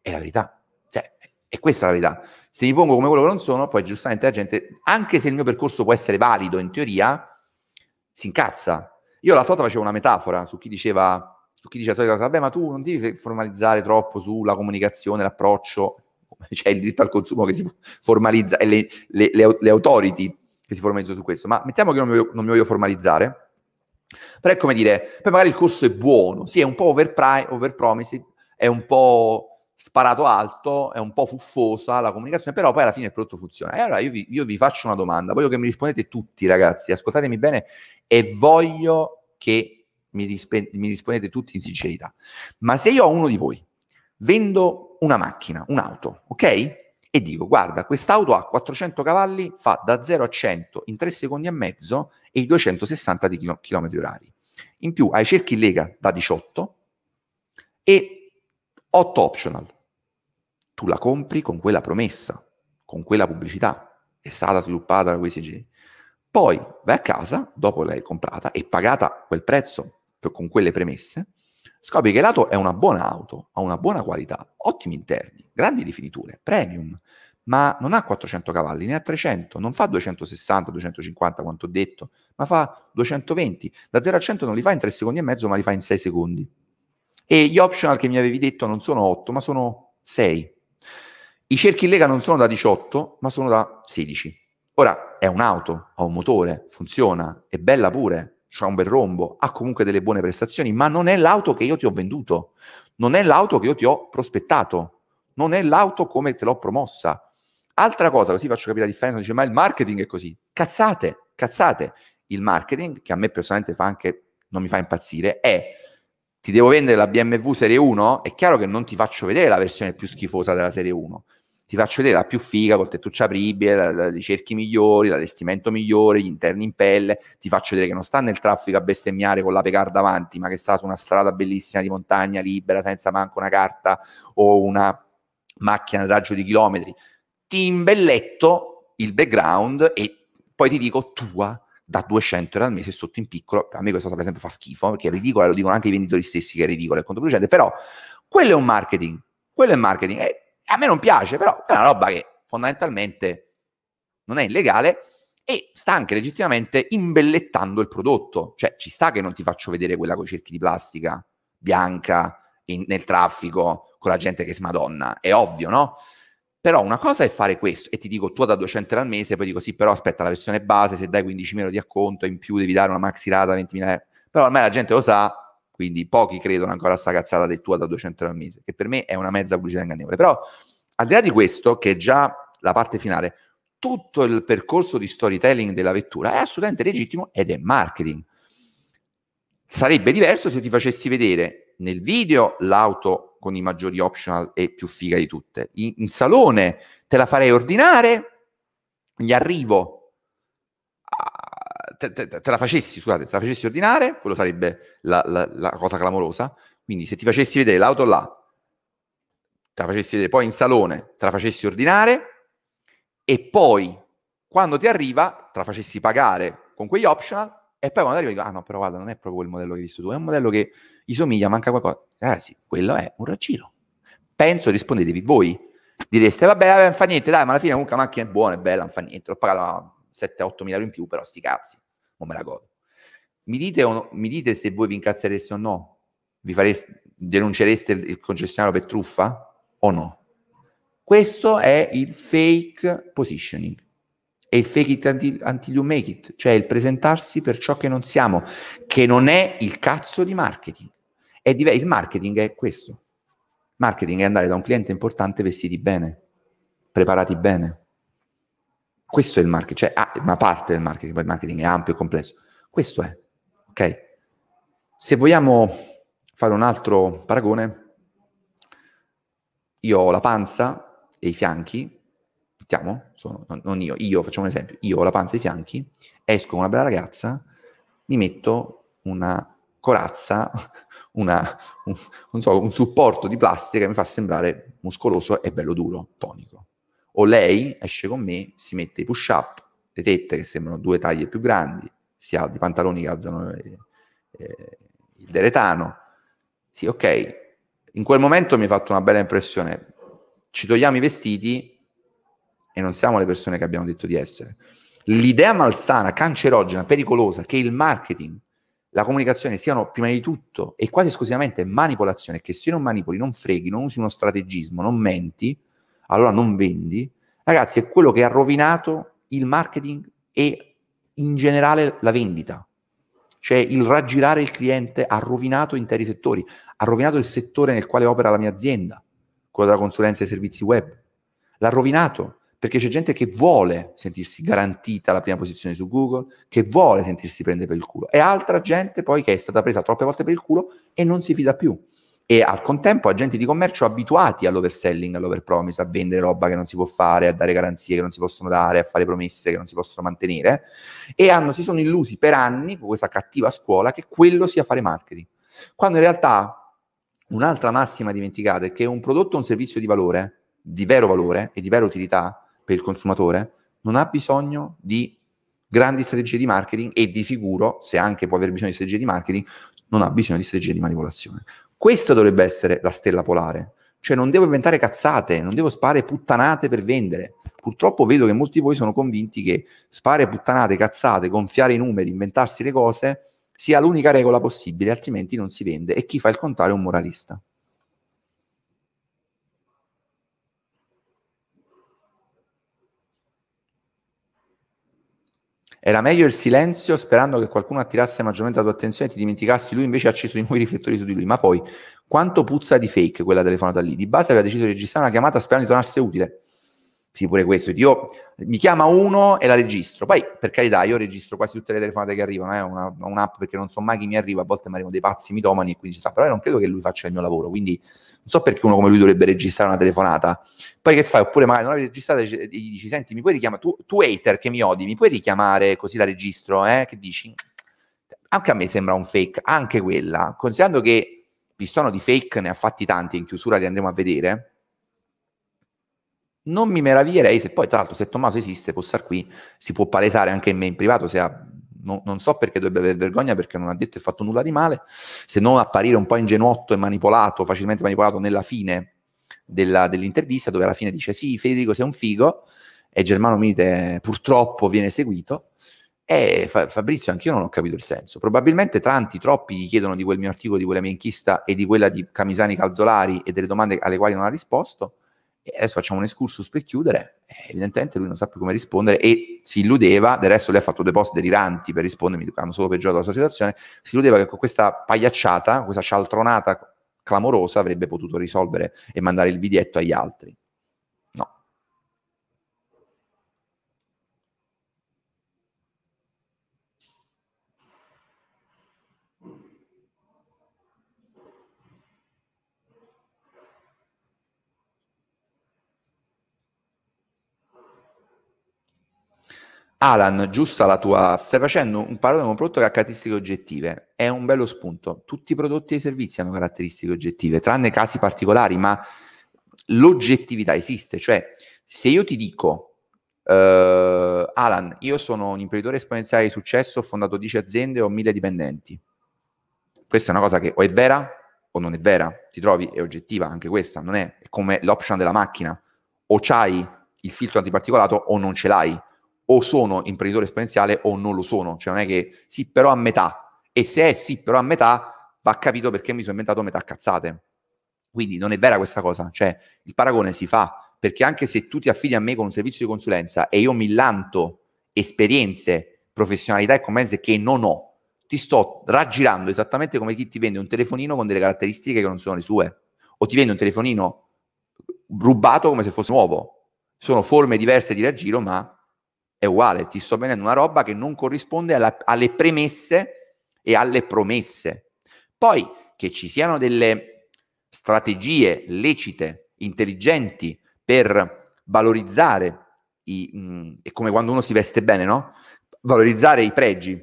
è la verità. Cioè, è questa la verità. Se mi pongo come quello che non sono, poi giustamente la gente, anche se il mio percorso può essere valido in teoria, si incazza. Io l'altra volta facevo una metafora su chi diceva, chi dice la solita cosa, vabbè ma tu non devi formalizzare troppo sulla comunicazione, l'approccio, [LAUGHS] c'è il diritto al consumo che si formalizza e le, le, le, le authority che si formalizzano su questo, ma mettiamo che non mi, voglio, non mi voglio formalizzare, però è come dire, poi magari il corso è buono, sì, è un po' overpri- overpromised, è un po' sparato alto, è un po' fuffosa la comunicazione, però poi alla fine il prodotto funziona. E allora io vi, io vi faccio una domanda, voglio che mi rispondete tutti ragazzi, ascoltatemi bene e voglio che mi, rispe- mi rispondete tutti in sincerità. Ma se io ho uno di voi, vendo una macchina, un'auto, ok? E dico, guarda, quest'auto ha 400 cavalli, fa da 0 a 100 in 3 secondi e mezzo e i 260 di km orari. In più hai cerchi in lega da 18 e 8 optional. Tu la compri con quella promessa, con quella pubblicità, è stata sviluppata da questi geni. Poi vai a casa, dopo l'hai comprata e pagata quel prezzo con quelle premesse, scopri che l'auto è una buona auto, ha una buona qualità, ottimi interni, grandi rifiniture, premium, ma non ha 400 cavalli, ne ha 300, non fa 260, 250 quanto ho detto, ma fa 220. Da 0 a 100 non li fa in 3 secondi e mezzo, ma li fa in 6 secondi. E gli optional che mi avevi detto non sono 8, ma sono 6. I cerchi in lega non sono da 18, ma sono da 16. Ora, è un'auto, ha un motore, funziona, è bella pure, c'ha un bel rombo, ha comunque delle buone prestazioni, ma non è l'auto che io ti ho venduto, non è l'auto che io ti ho prospettato, non è l'auto come te l'ho promossa. Altra cosa, così faccio capire la differenza, dice ma il marketing è così. Cazzate, cazzate. Il marketing, che a me personalmente fa anche, non mi fa impazzire, è ti devo vendere la BMW Serie 1, è chiaro che non ti faccio vedere la versione più schifosa della Serie 1, ti faccio vedere la più figa, col tettuccio apribile, i cerchi migliori, l'allestimento migliore, gli interni in pelle, ti faccio vedere che non sta nel traffico a bestemmiare con la Pecar davanti, ma che sta su una strada bellissima di montagna, libera, senza manco una carta o una macchina nel raggio di chilometri. Ti imbelletto il background e poi ti dico tua da 200 euro al mese sotto in piccolo. A me questa cosa per esempio fa schifo, perché è ridicola, lo dicono anche i venditori stessi che è ridicolo e controproducente, però quello è un marketing, quello è marketing. E a me non piace, però è una roba che fondamentalmente non è illegale e sta anche legittimamente imbellettando il prodotto. Cioè, ci sta che non ti faccio vedere quella con i cerchi di plastica bianca in, nel traffico con la gente che smadonna, è ovvio, no? Però una cosa è fare questo e ti dico tu da 200 euro al mese, poi dico sì, però aspetta la versione base, se dai 15.000 euro di acconto in più devi dare una maxi rata 20.000 euro. Però ormai la gente lo sa, quindi pochi credono ancora a sta cazzata del tuo da 200 euro al mese, che per me è una mezza pubblicità ingannevole. Però, al di là di questo, che è già la parte finale, tutto il percorso di storytelling della vettura è assolutamente legittimo ed è marketing. Sarebbe diverso se ti facessi vedere nel video l'auto con i maggiori optional e più figa di tutte. In, in salone te la farei ordinare, gli arrivo, te, te, te, la facessi, scusate, te la facessi ordinare, quello sarebbe la, la, la cosa clamorosa. Quindi se ti facessi vedere l'auto là, te la facessi vedere poi in salone, te la facessi ordinare, e poi quando ti arriva te la facessi pagare con quegli optional e poi quando arriva dico, ah no, però guarda, non è proprio quel modello che hai visto tu, è un modello che gli somiglia, manca qualcosa. Ragazzi, quello è un raggiro. Penso rispondetevi voi. Direste, vabbè, vabbè, non fa niente, dai, ma alla fine comunque la macchina è buona, è bella, non fa niente. L'ho pagata 7-8 mila euro in più, però sti cazzi, non me la godo. Mi dite, no, mi dite se voi vi incazzereste o no? Vi fareste, denuncereste il concessionario per truffa o no? Questo è il fake positioning. È il fake it until, you make it, cioè il presentarsi per ciò che non siamo, che non è il cazzo di marketing. È div- il marketing è questo. Marketing è andare da un cliente importante vestiti bene, preparati bene. Questo è il marketing, cioè ah, una parte del marketing, poi il marketing è ampio e complesso. Questo è, ok? Se vogliamo fare un altro paragone, io ho la panza e i fianchi, mettiamo, sono, non io, io facciamo un esempio, io ho la panza e i fianchi, esco con una bella ragazza, mi metto una corazza, [LAUGHS] una, un, so, un supporto di plastica che mi fa sembrare muscoloso e bello duro, tonico. O lei esce con me, si mette i push up, le tette che sembrano due taglie più grandi, si ha di pantaloni che alzano eh, eh, il deretano. Sì, ok. In quel momento mi ha fatto una bella impressione ci togliamo i vestiti e non siamo le persone che abbiamo detto di essere. L'idea malsana, cancerogena, pericolosa che il marketing, la comunicazione siano prima di tutto e quasi esclusivamente manipolazione, che se non manipoli, non freghi, non usi uno strategismo, non menti, allora non vendi, ragazzi, è quello che ha rovinato il marketing e in generale la vendita. Cioè il raggirare il cliente ha rovinato interi settori, ha rovinato il settore nel quale opera la mia azienda quello della consulenza ai servizi web. L'ha rovinato perché c'è gente che vuole sentirsi garantita la prima posizione su Google, che vuole sentirsi prendere per il culo, e altra gente poi che è stata presa troppe volte per il culo e non si fida più. E al contempo agenti di commercio abituati all'overselling, all'overpromise, a vendere roba che non si può fare, a dare garanzie che non si possono dare, a fare promesse che non si possono mantenere, e hanno, si sono illusi per anni con questa cattiva scuola che quello sia fare marketing. Quando in realtà Un'altra massima dimenticata è che un prodotto o un servizio di valore, di vero valore e di vera utilità per il consumatore, non ha bisogno di grandi strategie di marketing e di sicuro, se anche può aver bisogno di strategie di marketing, non ha bisogno di strategie di manipolazione. Questa dovrebbe essere la stella polare. Cioè non devo inventare cazzate, non devo spare puttanate per vendere. Purtroppo vedo che molti di voi sono convinti che spare puttanate, cazzate, gonfiare i numeri, inventarsi le cose sia l'unica regola possibile, altrimenti non si vende e chi fa il contrario è un moralista. Era meglio il silenzio sperando che qualcuno attirasse maggiormente la tua attenzione e ti dimenticassi, lui invece ha acceso di nuovi riflettori su di lui. Ma poi, quanto puzza di fake quella telefonata lì? Di base aveva deciso di registrare una chiamata sperando di tornarsi utile. Sì, pure questo. Io mi chiama uno e la registro. Poi, per carità, io registro quasi tutte le telefonate che arrivano. Eh? una, un'app perché non so mai chi mi arriva. A volte mi arrivano dei pazzi mitomani e quindi ci sa. Però io non credo che lui faccia il mio lavoro. Quindi non so perché uno come lui dovrebbe registrare una telefonata. Poi che fai? Oppure magari non la registrata e gli dici: Senti, mi puoi richiamare? Tu, tu hater che mi odi, mi puoi richiamare così la registro? Eh? Che dici? Anche a me sembra un fake, anche quella. Considerando che Pistono di fake ne ha fatti tanti, in chiusura li andremo a vedere non mi meraviglierei se poi, tra l'altro, se Tommaso esiste, può stare qui, si può palesare anche in me in privato, se ha, no, non so perché dovrebbe avere vergogna, perché non ha detto e fatto nulla di male, se non apparire un po' ingenuotto e manipolato, facilmente manipolato nella fine della, dell'intervista, dove alla fine dice sì, Federico sei un figo, e Germano Mite purtroppo viene seguito, e Fa- Fabrizio, anch'io non ho capito il senso. Probabilmente tanti, troppi gli chiedono di quel mio articolo, di quella mia inchiesta e di quella di Camisani Calzolari e delle domande alle quali non ha risposto E adesso facciamo un excursus per chiudere. evidentemente lui non sa più come rispondere e si illudeva, del resto lui ha fatto dei post deliranti per rispondermi, hanno solo peggiorato la sua situazione, si illudeva che con questa pagliacciata, questa cialtronata clamorosa avrebbe potuto risolvere e mandare il biglietto agli altri. Alan, giusta la tua. Stai facendo un paragone con un prodotto che ha caratteristiche oggettive. È un bello spunto. Tutti i prodotti e i servizi hanno caratteristiche oggettive, tranne casi particolari, ma l'oggettività esiste. Cioè, se io ti dico, uh, Alan, io sono un imprenditore esponenziale di successo, ho fondato 10 aziende, ho 1000 dipendenti. Questa è una cosa che o è vera o non è vera. Ti trovi? È oggettiva anche questa. Non è, è come l'option della macchina. O c'hai il filtro antiparticolato o non ce l'hai o sono imprenditore esponenziale o non lo sono, cioè non è che sì però a metà, e se è sì però a metà va capito perché mi sono inventato metà cazzate. Quindi non è vera questa cosa, cioè il paragone si fa perché anche se tu ti affidi a me con un servizio di consulenza e io mi lanto esperienze, professionalità e competenze che non ho, ti sto raggirando esattamente come chi ti vende un telefonino con delle caratteristiche che non sono le sue, o ti vende un telefonino rubato come se fosse nuovo. Sono forme diverse di raggiro, ma è uguale, ti sto vendendo una roba che non corrisponde alla, alle premesse e alle promesse. Poi che ci siano delle strategie lecite, intelligenti per valorizzare i, mh, mm, è come quando uno si veste bene, no? Valorizzare i pregi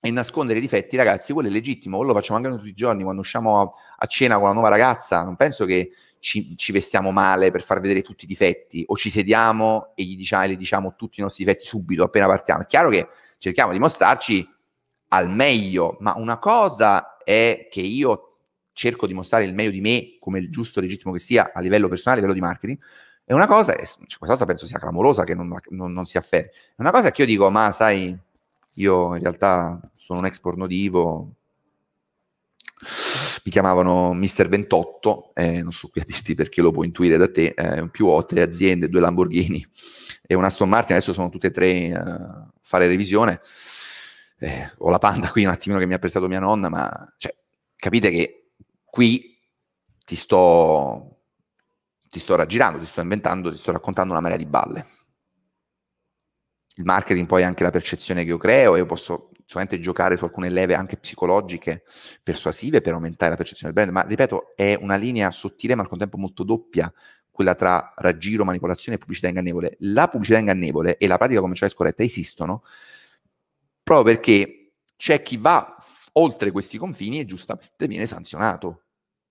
e nascondere i difetti, ragazzi, quello è legittimo, quello lo facciamo anche noi tutti i giorni, quando usciamo a, a cena con la nuova ragazza, non penso che ci, ci, vestiamo male per far vedere tutti i difetti o ci sediamo e gli diciamo, le diciamo tutti i nostri difetti subito appena partiamo. È chiaro che cerchiamo di mostrarci al meglio, ma una cosa è che io cerco di mostrare il meglio di me come il giusto legittimo che sia a livello personale, a livello di marketing, e una cosa, è, cioè, questa cosa penso sia clamorosa che non, non, non si afferri, una cosa è che io dico, ma sai, io in realtà sono un ex pornodivo, mi chiamavano Mister 28, eh, non so qui a dirti perché lo puoi intuire da te, eh, più ho tre aziende, due Lamborghini e una Aston Martin, adesso sono tutte e tre eh, a fare revisione, eh, ho la Panda qui un attimino che mi ha prestato mia nonna, ma cioè, capite che qui ti sto, ti sto raggirando, ti sto inventando, ti sto raccontando una marea di balle. Il marketing poi è anche la percezione che io creo io posso solamente giocare su alcune leve anche psicologiche persuasive per aumentare la percezione del brand, ma ripeto, è una linea sottile ma al contempo molto doppia, quella tra raggiro, manipolazione e pubblicità ingannevole. La pubblicità ingannevole e la pratica commerciale scorretta esistono proprio perché c'è chi va oltre questi confini e giustamente viene sanzionato.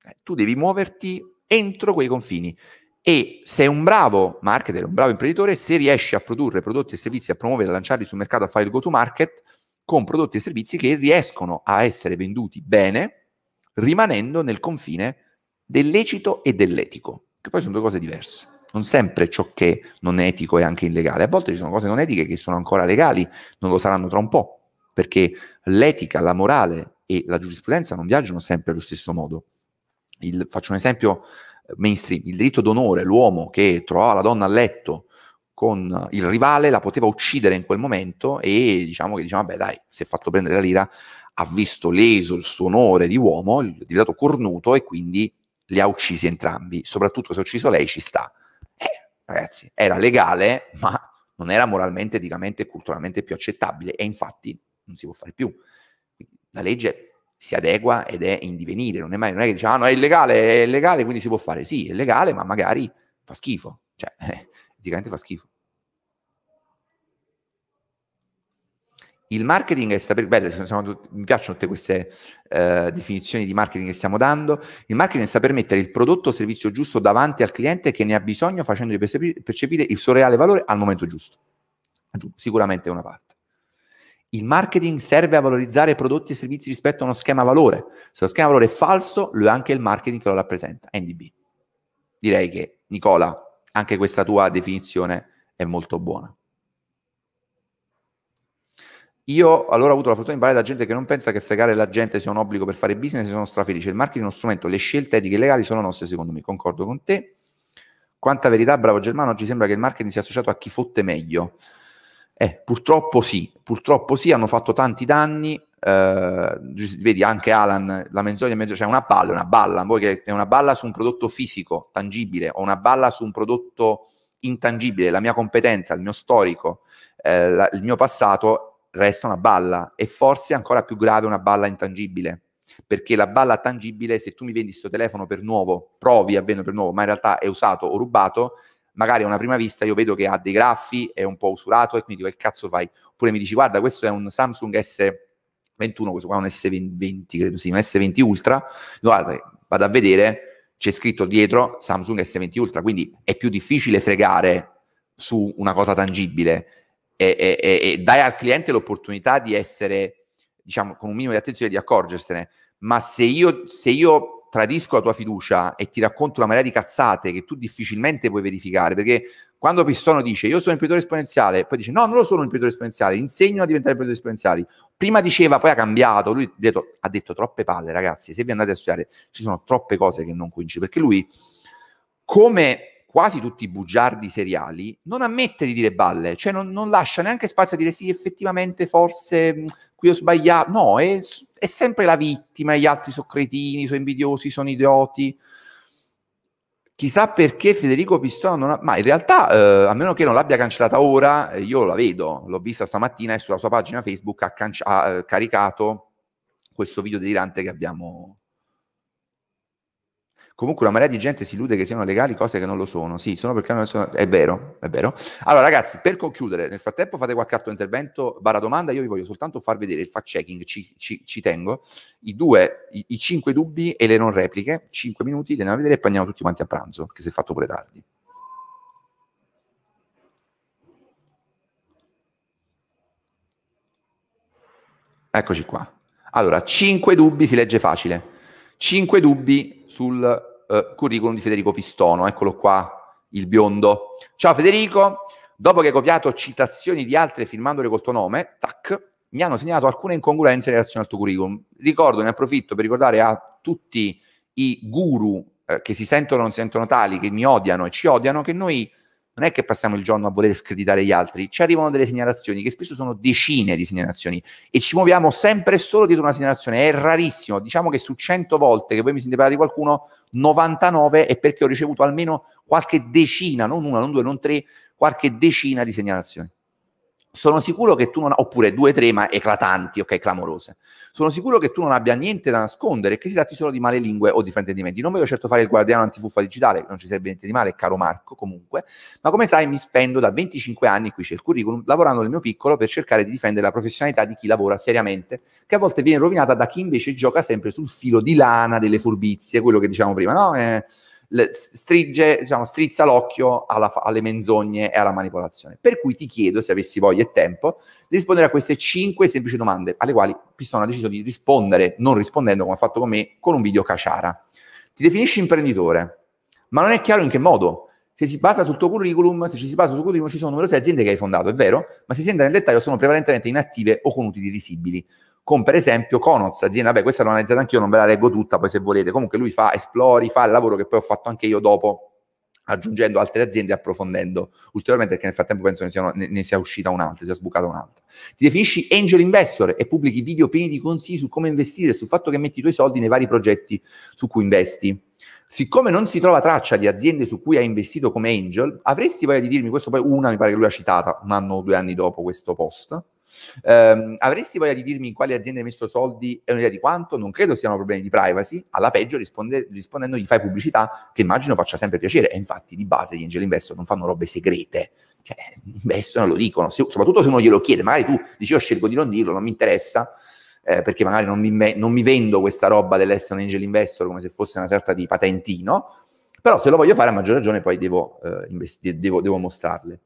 Eh, tu devi muoverti entro quei confini e sei un bravo marketer, un bravo imprenditore, se riesci a produrre prodotti e servizi, a promuovere, a lanciarli sul mercato, a fare il go-to-market, con prodotti e servizi che riescono a essere venduti bene, rimanendo nel confine del lecito e dell'etico, che poi sono due cose diverse. Non sempre ciò che non è etico è anche illegale, a volte ci sono cose non etiche che sono ancora legali, non lo saranno tra un po', perché l'etica, la morale e la giurisprudenza non viaggiano sempre allo stesso modo. Il, faccio un esempio eh, mainstream, il diritto d'onore, l'uomo che trovava la donna a letto con il rivale, la poteva uccidere in quel momento e diciamo che diciamo, vabbè dai, si è fatto prendere la lira, ha visto leso il suo onore di uomo, è diventato cornuto e quindi li ha uccisi entrambi, soprattutto se ha ucciso lei ci sta. Eh, ragazzi, era legale, ma non era moralmente, eticamente e culturalmente più accettabile e infatti non si può fare più. La legge si adegua ed è in divenire, non è mai non è che diciamo ah, no, è illegale, è illegale, quindi si può fare. Sì, è legale, ma magari fa schifo. Cioè, eh, [LAUGHS] eticamente fa schifo. Il marketing è sapere, belle, sono, mi piacciono tutte queste uh, definizioni di marketing che stiamo dando. Il marketing è saper mettere il prodotto o servizio giusto davanti al cliente che ne ha bisogno, facendogli percepire il suo reale valore al momento giusto. Sicuramente è una parte. Il marketing serve a valorizzare prodotti e servizi rispetto a uno schema valore. Se lo schema valore è falso, lo è anche il marketing che lo rappresenta. NDB. Direi che, Nicola, anche questa tua definizione è molto buona. Io allora ho avuto la fortuna di parlare da gente che non pensa che fregare la gente sia un obbligo per fare business e sono strafelice. Il marketing è uno strumento, le scelte etiche e legali sono nostre secondo me, concordo con te. Quanta verità, bravo Germano, oggi sembra che il marketing sia associato a chi fotte meglio. Eh, purtroppo sì, purtroppo sì, hanno fatto tanti danni, eh, vedi anche Alan, la menzogna in mezzo, c'è cioè una balla, una balla, voi che è una balla su un prodotto fisico, tangibile, o una balla su un prodotto intangibile, la mia competenza, il mio storico, eh, la, il mio passato resta una balla e forse ancora più grave una balla intangibile. Perché la balla tangibile, se tu mi vendi questo telefono per nuovo, provi a vendere per nuovo, ma in realtà è usato o rubato, magari a una prima vista io vedo che ha dei graffi, è un po' usurato e quindi dico che cazzo fai? Oppure mi dici guarda questo è un Samsung S21, questo qua è un S20, credo sì, un S20 Ultra, guarda, vado a vedere, c'è scritto dietro Samsung S20 Ultra, quindi è più difficile fregare su una cosa tangibile e, e, e, dai al cliente l'opportunità di essere, diciamo, con un minimo di attenzione, di accorgersene ma se io, se io tradisco la tua fiducia e ti racconto una marea di cazzate che tu difficilmente puoi verificare, perché quando Pistono dice io sono imprenditore esponenziale, poi dice no, non lo sono imprenditore esponenziale, insegno a diventare imprenditore esponenziali. Prima diceva, poi ha cambiato, lui ha detto, ha detto troppe palle ragazzi, se vi andate a studiare ci sono troppe cose che non coincidono, perché lui, come quasi tutti i bugiardi seriali, non ammette di dire balle, cioè non, non lascia neanche spazio a dire sì, effettivamente forse qui ho sbagliato, no, è, è sempre la vittima, gli altri sono cretini, sono invidiosi, sono idioti. Chissà perché Federico Pistola non ha... Ma in realtà, eh, a meno che non l'abbia cancellata ora, eh, io la vedo, l'ho vista stamattina e sulla sua pagina Facebook ha, canc- ha eh, caricato questo video delirante che abbiamo, Comunque una marea di gente si illude che siano legali cose che non lo sono. Sì, sono perché non sono... È vero, è vero. Allora ragazzi, per concludere, nel frattempo fate qualche altro intervento, barra domanda, io vi voglio soltanto far vedere il fact checking, ci, ci, ci tengo, i due, i, i, cinque dubbi e le non repliche, cinque minuti, le andiamo a vedere e poi andiamo tutti quanti a pranzo, che si è fatto pure tardi. Eccoci qua. Allora, cinque dubbi si legge facile. Cinque dubbi sul eh, curriculum di Federico Pistono. Eccolo qua, il biondo. Ciao Federico, dopo che hai copiato citazioni di altre firmandole col tuo nome, tac, mi hanno segnalato alcune incongruenze in relazione al tuo curriculum. Ricordo, ne approfitto per ricordare a tutti i guru eh, che si sentono o non sentono tali, che mi odiano e ci odiano, che noi non è che passiamo il giorno a voler screditare gli altri, ci arrivano delle segnalazioni che spesso sono decine di segnalazioni e ci muoviamo sempre solo dietro una segnalazione, è rarissimo, diciamo che su 100 volte che voi mi siete parlati di qualcuno, 99 è perché ho ricevuto almeno qualche decina, non una, non due, non tre, qualche decina di segnalazioni. Sono sicuro che tu non oppure due, tre, ma eclatanti, ok, clamorose. Sono sicuro che tu non abbia niente da nascondere che si tratti solo di male lingue o di fraintendimenti. Non voglio certo fare il guardiano antifuffa digitale, non ci serve niente di male, caro Marco, comunque, ma come sai mi spendo da 25 anni, qui c'è il curriculum, lavorando nel mio piccolo per cercare di difendere la professionalità di chi lavora seriamente, che a volte viene rovinata da chi invece gioca sempre sul filo di lana delle furbizie, quello che diciamo prima, no? Eh, strigge, diciamo, strizza l'occhio alla, alle menzogne e alla manipolazione. Per cui ti chiedo, se avessi voglia e tempo, di rispondere a queste cinque semplici domande, alle quali Pistone ha deciso di rispondere, non rispondendo come ha fatto con me, con un video caciara. Ti definisci imprenditore, ma non è chiaro in che modo. Se si basa sul tuo curriculum, se ci si basa sul tuo curriculum, ci sono numerose aziende che hai fondato, è vero, ma se si entra nel dettaglio sono prevalentemente inattive o con utili risibili con per esempio Conoz, azienda, vabbè questa l'ho analizzata anch'io, non ve la leggo tutta, poi se volete, comunque lui fa esplori, fa il lavoro che poi ho fatto anche io dopo, aggiungendo altre aziende e approfondendo ulteriormente, perché nel frattempo penso ne, ne, ne sia uscita un'altra, sia sbucata un'altra. Ti definisci angel investor e pubblichi video pieni di consigli su come investire, sul fatto che metti i tuoi soldi nei vari progetti su cui investi. Siccome non si trova traccia di aziende su cui hai investito come angel, avresti voglia di dirmi, questo poi una mi pare che lui ha citata un anno o due anni dopo questo post, Um, avresti voglia di dirmi in quali aziende hai messo soldi e un'idea di quanto? Non credo siano problemi di privacy. Alla peggio, risponde, rispondendo, gli fai pubblicità che immagino faccia sempre piacere. E infatti, di base, gli angel investor non fanno robe segrete. Cioè, investono lo dicono, se, soprattutto se uno glielo chiede. Magari tu dici, io scelgo di non dirlo, non mi interessa. Eh, perché magari non mi, non mi, vendo questa roba dell'essere un angel investor come se fosse una sorta di patentino, però se lo voglio fare a maggior ragione poi devo, eh, investi- devo, devo mostrarle.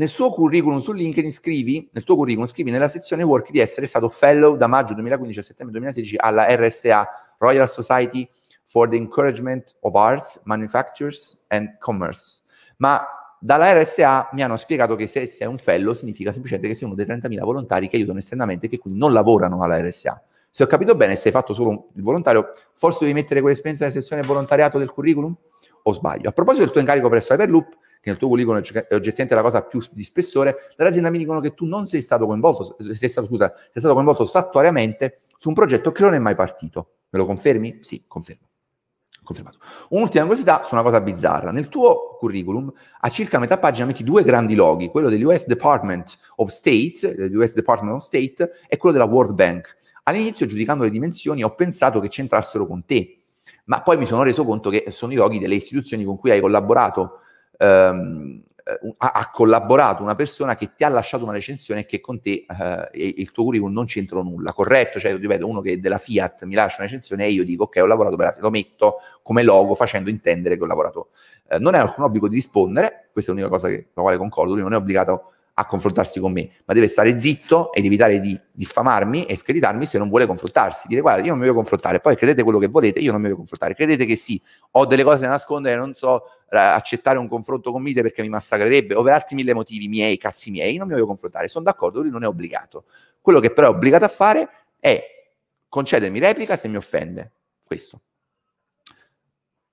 Nel suo curriculum su LinkedIn scrivi, nel tuo curriculum scrivi nella sezione work di essere stato fellow da maggio 2015 a settembre 2016 alla RSA, Royal Society for the Encouragement of Arts, Manufactures and Commerce. Ma dalla RSA mi hanno spiegato che se sei un fellow significa semplicemente che sei uno dei 30.000 volontari che aiutano esternamente e che quindi non lavorano alla RSA. Se ho capito bene, se hai fatto solo il volontario, forse devi mettere quell'esperienza nella sezione volontariato del curriculum? O sbaglio? A proposito del tuo incarico presso Hyperloop, che nel tuo curriculum è oggettivamente la cosa più di spessore, dall'azienda mi dicono che tu non sei stato coinvolto, sei stato, scusa, sei stato coinvolto sattuariamente su un progetto che non è mai partito. Me lo confermi? Sì, confermo. Confermato. Un'ultima curiosità su una cosa bizzarra. Nel tuo curriculum, a circa metà pagina metti due grandi loghi, quello dell'US Department of State, dell'US Department of State, e quello della World Bank. All'inizio, giudicando le dimensioni, ho pensato che c'entrassero con te, ma poi mi sono reso conto che sono i loghi delle istituzioni con cui hai collaborato ehm, eh, ha, ha, collaborato una persona che ti ha lasciato una recensione che con te eh, il tuo curriculum non c'entra nulla, corretto? Cioè, ripeto, uno che della Fiat mi lascia una recensione e io dico ok, ho lavorato per la Fiat, lo metto come logo facendo intendere che ho lavorato. Eh, non è alcun obbligo di rispondere, questa è l'unica cosa con la quale concordo, lui non è obbligato a confrontarsi con me, ma deve stare zitto ed evitare di diffamarmi e screditarmi se non vuole confrontarsi. Dire guarda, io non mi voglio confrontare, poi credete quello che volete, io non mi voglio confrontare. Credete che sì, ho delle cose da nascondere, non so accettare un confronto con Mite perché mi massacrerebbe o per altri mille motivi miei, cazzi miei, non mi voglio confrontare. Sono d'accordo, lui non è obbligato. Quello che però è obbligato a fare è concedermi replica se mi offende. Questo.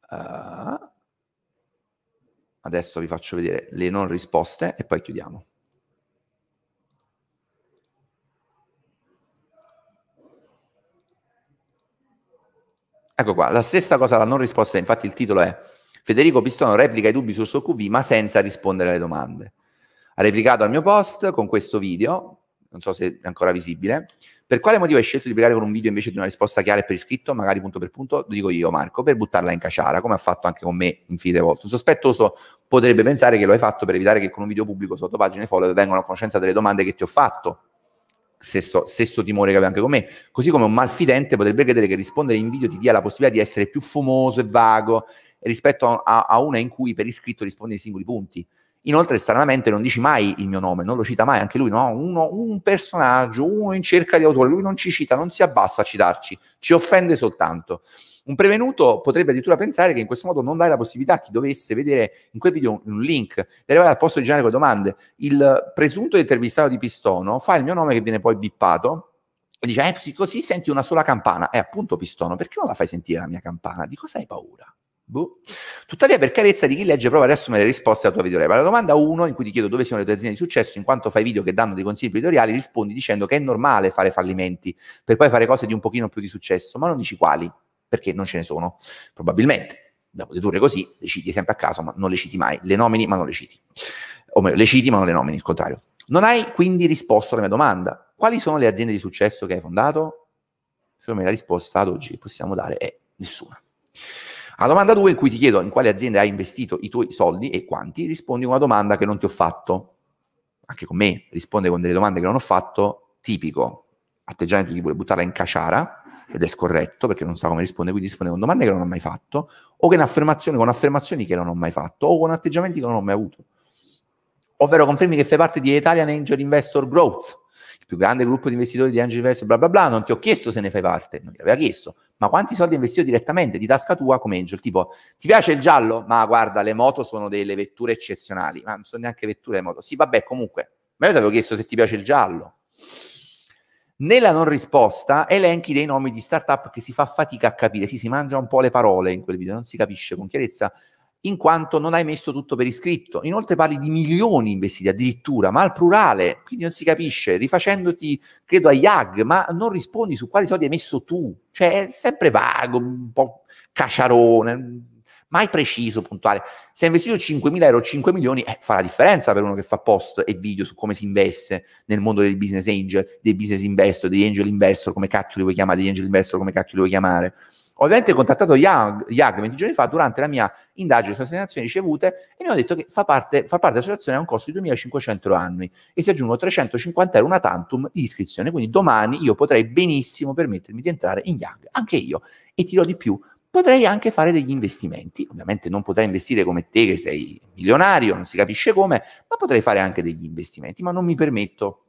Uh, adesso vi faccio vedere le non risposte e poi chiudiamo. Ecco qua, la stessa cosa, la non risposta, infatti il titolo è Federico Pistono replica i dubbi sul suo QV ma senza rispondere alle domande. Ha replicato al mio post con questo video, non so se è ancora visibile. Per quale motivo hai scelto di replicare con un video invece di una risposta chiara e per iscritto, magari punto per punto? Lo dico io, Marco, per buttarla in caciara, come ha fatto anche con me infinite volte. Un sospettoso potrebbe pensare che lo hai fatto per evitare che con un video pubblico sotto pagine follow vengano a conoscenza delle domande che ti ho fatto stesso, stesso timore che aveva anche con me. Così come un malfidente potrebbe credere che rispondere in video ti dia la possibilità di essere più fumoso e vago rispetto a, a una in cui per iscritto rispondi ai singoli punti. Inoltre, stranamente, non dici mai il mio nome, non lo cita mai anche lui, no? Uno, un personaggio, uno in cerca di autore, lui non ci cita, non si abbassa a citarci, ci offende soltanto. Un prevenuto potrebbe addirittura pensare che in questo modo non dai la possibilità a chi dovesse vedere in quel video un link di arrivare al posto originale con le domande. Il presunto intervistato di Pistono fa il mio nome che viene poi bippato e dice, eh, così senti una sola campana. È appunto Pistono, perché non la fai sentire la mia campana? Di cosa hai paura? Boh. Tuttavia, per carezza di chi legge, prova a riassumere le risposte alla tua videorepa. La domanda 1, in cui ti chiedo dove siano le tue aziende di successo, in quanto fai video che danno dei consigli editoriali, rispondi dicendo che è normale fare fallimenti, per poi fare cose di un pochino più di successo, ma non dici quali perché non ce ne sono, probabilmente. Dopo dedurre così, le citi sempre a caso, ma non le citi mai, le nomini ma non le citi. O meglio, le citi ma non le nomini, il contrario. Non hai quindi risposto alla mia domanda. Quali sono le aziende di successo che hai fondato? Secondo me la risposta ad oggi che possiamo dare è nessuna. Alla domanda 2, in cui ti chiedo in quale azienda hai investito i tuoi soldi e quanti, rispondi una domanda che non ti ho fatto. Anche con me risponde con delle domande che non ho fatto, tipico atteggiamento di vuole buttarla in caciara, ed è scorretto perché non sa come rispondere, quindi risponde con domande che non ho mai fatto, o con affermazioni, con affermazioni che non ho mai fatto, o con atteggiamenti che non ho mai avuto. Ovvero confermi che fai parte di Italian Angel Investor Growth, più grande gruppo di investitori di Angel Investor, bla bla bla, non ti ho chiesto se ne fai parte, non ti aveva chiesto, ma quanti soldi hai investito direttamente di tasca tua come Angel? Tipo, ti piace il giallo? Ma guarda, le moto sono delle vetture eccezionali, ma non sono neanche vetture le moto. Sì, vabbè, comunque, ma io ti avevo chiesto se ti piace il giallo. Nella non risposta elenchi dei nomi di startup che si fa fatica a capire, sì, si mangia un po' le parole in quel video, non si capisce con chiarezza, in quanto non hai messo tutto per iscritto. Inoltre parli di milioni investiti addirittura, ma al plurale, quindi non si capisce, rifacendoti, credo, a YAG, ma non rispondi su quali soldi hai messo tu. Cioè, è sempre vago, un po' caciarone, mai preciso, puntuale. Se hai investito 5.000 euro, 5 milioni, eh, fa la differenza per uno che fa post e video su come si investe nel mondo del business angel, dei business investor, degli angel investor, come cacchio li vuoi chiamare, degli angel investor, come cacchio li vuoi chiamare. Ovviamente ho contattato Young, Young 20 giorni fa durante la mia indagine sulle segnalazioni ricevute e mi hanno detto che fa parte, fa parte dell'associazione a un costo di 2.500 euro annui e si aggiungono 350 euro una tantum di iscrizione, quindi domani io potrei benissimo permettermi di entrare in Young, anche io, e ti dirò di più, potrei anche fare degli investimenti. Ovviamente non potrei investire come te che sei milionario, non si capisce come, ma potrei fare anche degli investimenti, ma non mi permetto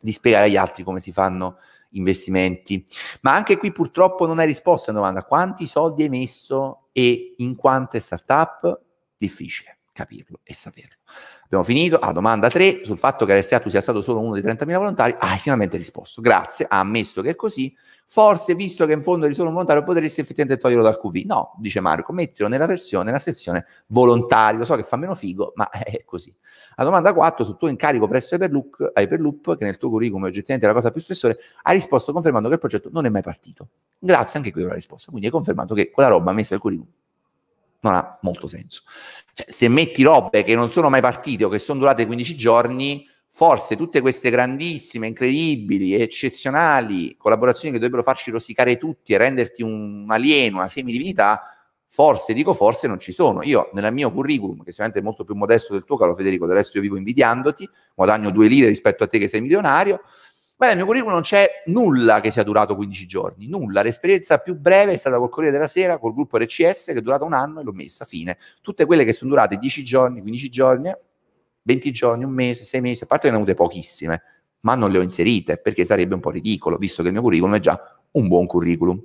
di spiegare agli altri come si fanno investimenti. Ma anche qui purtroppo non hai risposto alla domanda quanti soldi hai messo e in quante startup? Difficile. Capirlo e saperlo. Abbiamo finito. Ah, domanda 3 sul fatto che RSA tu sia stato solo uno dei 30.000 volontari. Hai finalmente risposto. Grazie, ha ammesso che è così. Forse, visto che in fondo eri solo un volontario, potresti effettivamente toglierlo dal QV. No, dice Marco, mettilo nella versione, nella sezione volontario. Lo so che fa meno figo, ma [LAUGHS] è così. La domanda 4 sul tuo incarico presso Hyperloop, Hyperloop che nel tuo curriculum è oggettivamente la cosa più spessore, ha risposto confermando che il progetto non è mai partito. Grazie anche qui per la risposta. Quindi hai confermato che quella roba messa nel curriculum non ha molto senso. Cioè, se metti robe che non sono mai partite o che sono durate 15 giorni, forse tutte queste grandissime, incredibili, eccezionali collaborazioni che dovrebbero farci rosicare tutti e renderti un alieno, una semidivinità, forse, dico forse, non ci sono. Io nel mio curriculum, che sicuramente è molto più modesto del tuo, caro Federico, del resto io vivo invidiandoti, guadagno due lire rispetto a te che sei milionario, ma nel mio curriculum non c'è nulla che sia durato 15 giorni, nulla. L'esperienza più breve è stata col Corriere della Sera, col gruppo RCS, che è durata un anno e l'ho messa, fine. Tutte quelle che sono durate 10 giorni, 15 giorni, 20 giorni, un mese, 6 mesi, a parte che ne ho avute pochissime, ma non le ho inserite perché sarebbe un po' ridicolo, visto che il mio curriculum è già un buon curriculum.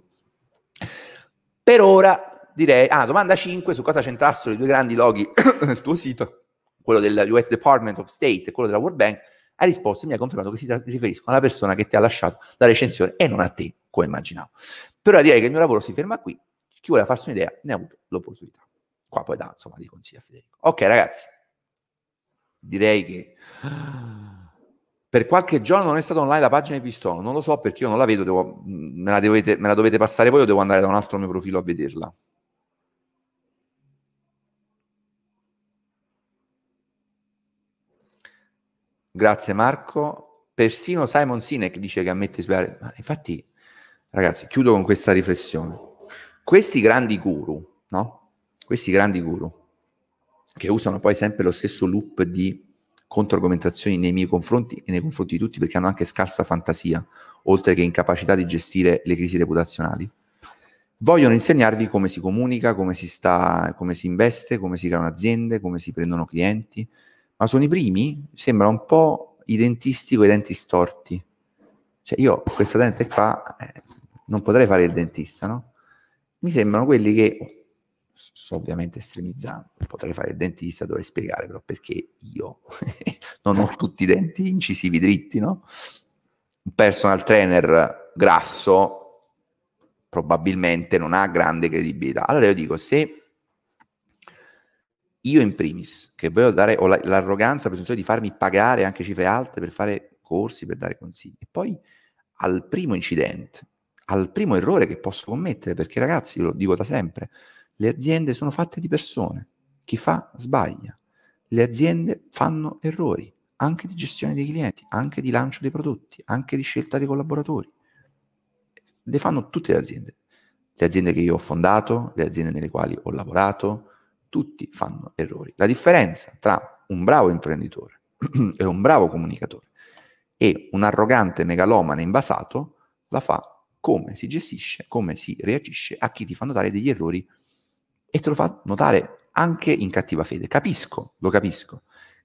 Per ora direi, ah, domanda 5 su cosa c'entrassero i due grandi loghi [COUGHS] nel tuo sito, quello del US Department of State e quello della World Bank ha risposto e mi ha confermato che si riferiscono alla persona che ti ha lasciato la recensione e non a te, come immaginavo. Per ora direi che il mio lavoro si ferma qui. Chi vuole farsi un'idea ne ha avuto l'opportunità. Qua poi dà insomma dei consigli a Federico. Ok ragazzi, direi che per qualche giorno non è stata online la pagina di Pistono, non lo so perché io non la vedo, devo, me, la dovete, me la dovete passare voi o devo andare da un altro mio profilo a vederla. Grazie Marco. Persino Simon Sinek dice che ammette di sbagliare. Ma infatti, ragazzi, chiudo con questa riflessione. Questi grandi guru, no? Questi grandi guru, che usano poi sempre lo stesso loop di controargomentazioni nei miei confronti e nei confronti di tutti perché hanno anche scarsa fantasia, oltre che incapacità di gestire le crisi reputazionali, vogliono insegnarvi come si comunica, come si, sta, come si investe, come si creano aziende, come si prendono clienti, ma sono i primi, sembra un po' i dentisti con i denti storti. Cioè io questa dente qua eh, non potrei fare il dentista, no? Mi sembrano quelli che, sto ovviamente estremizzando, potrei fare il dentista, dovrei spiegare però perché io [LAUGHS] non ho tutti i denti incisivi dritti, no? Un personal trainer grasso probabilmente non ha grande credibilità. Allora io dico, se io in primis, che voglio dare, ho l'arroganza, la di farmi pagare anche cifre alte per fare corsi, per dare consigli. E poi al primo incidente, al primo errore che posso commettere, perché ragazzi, lo dico da sempre, le aziende sono fatte di persone, chi fa sbaglia. Le aziende fanno errori, anche di gestione dei clienti, anche di lancio dei prodotti, anche di scelta dei collaboratori. Le fanno tutte le aziende. Le aziende che io ho fondato, le aziende nelle quali ho lavorato, tutti fanno errori. La differenza tra un bravo imprenditore [CLEARS THROAT] e un bravo comunicatore e un arrogante megalomane invasato la fa come si gestisce, come si reagisce a chi ti fa notare degli errori e te lo fa notare anche in cattiva fede. Capisco, lo capisco,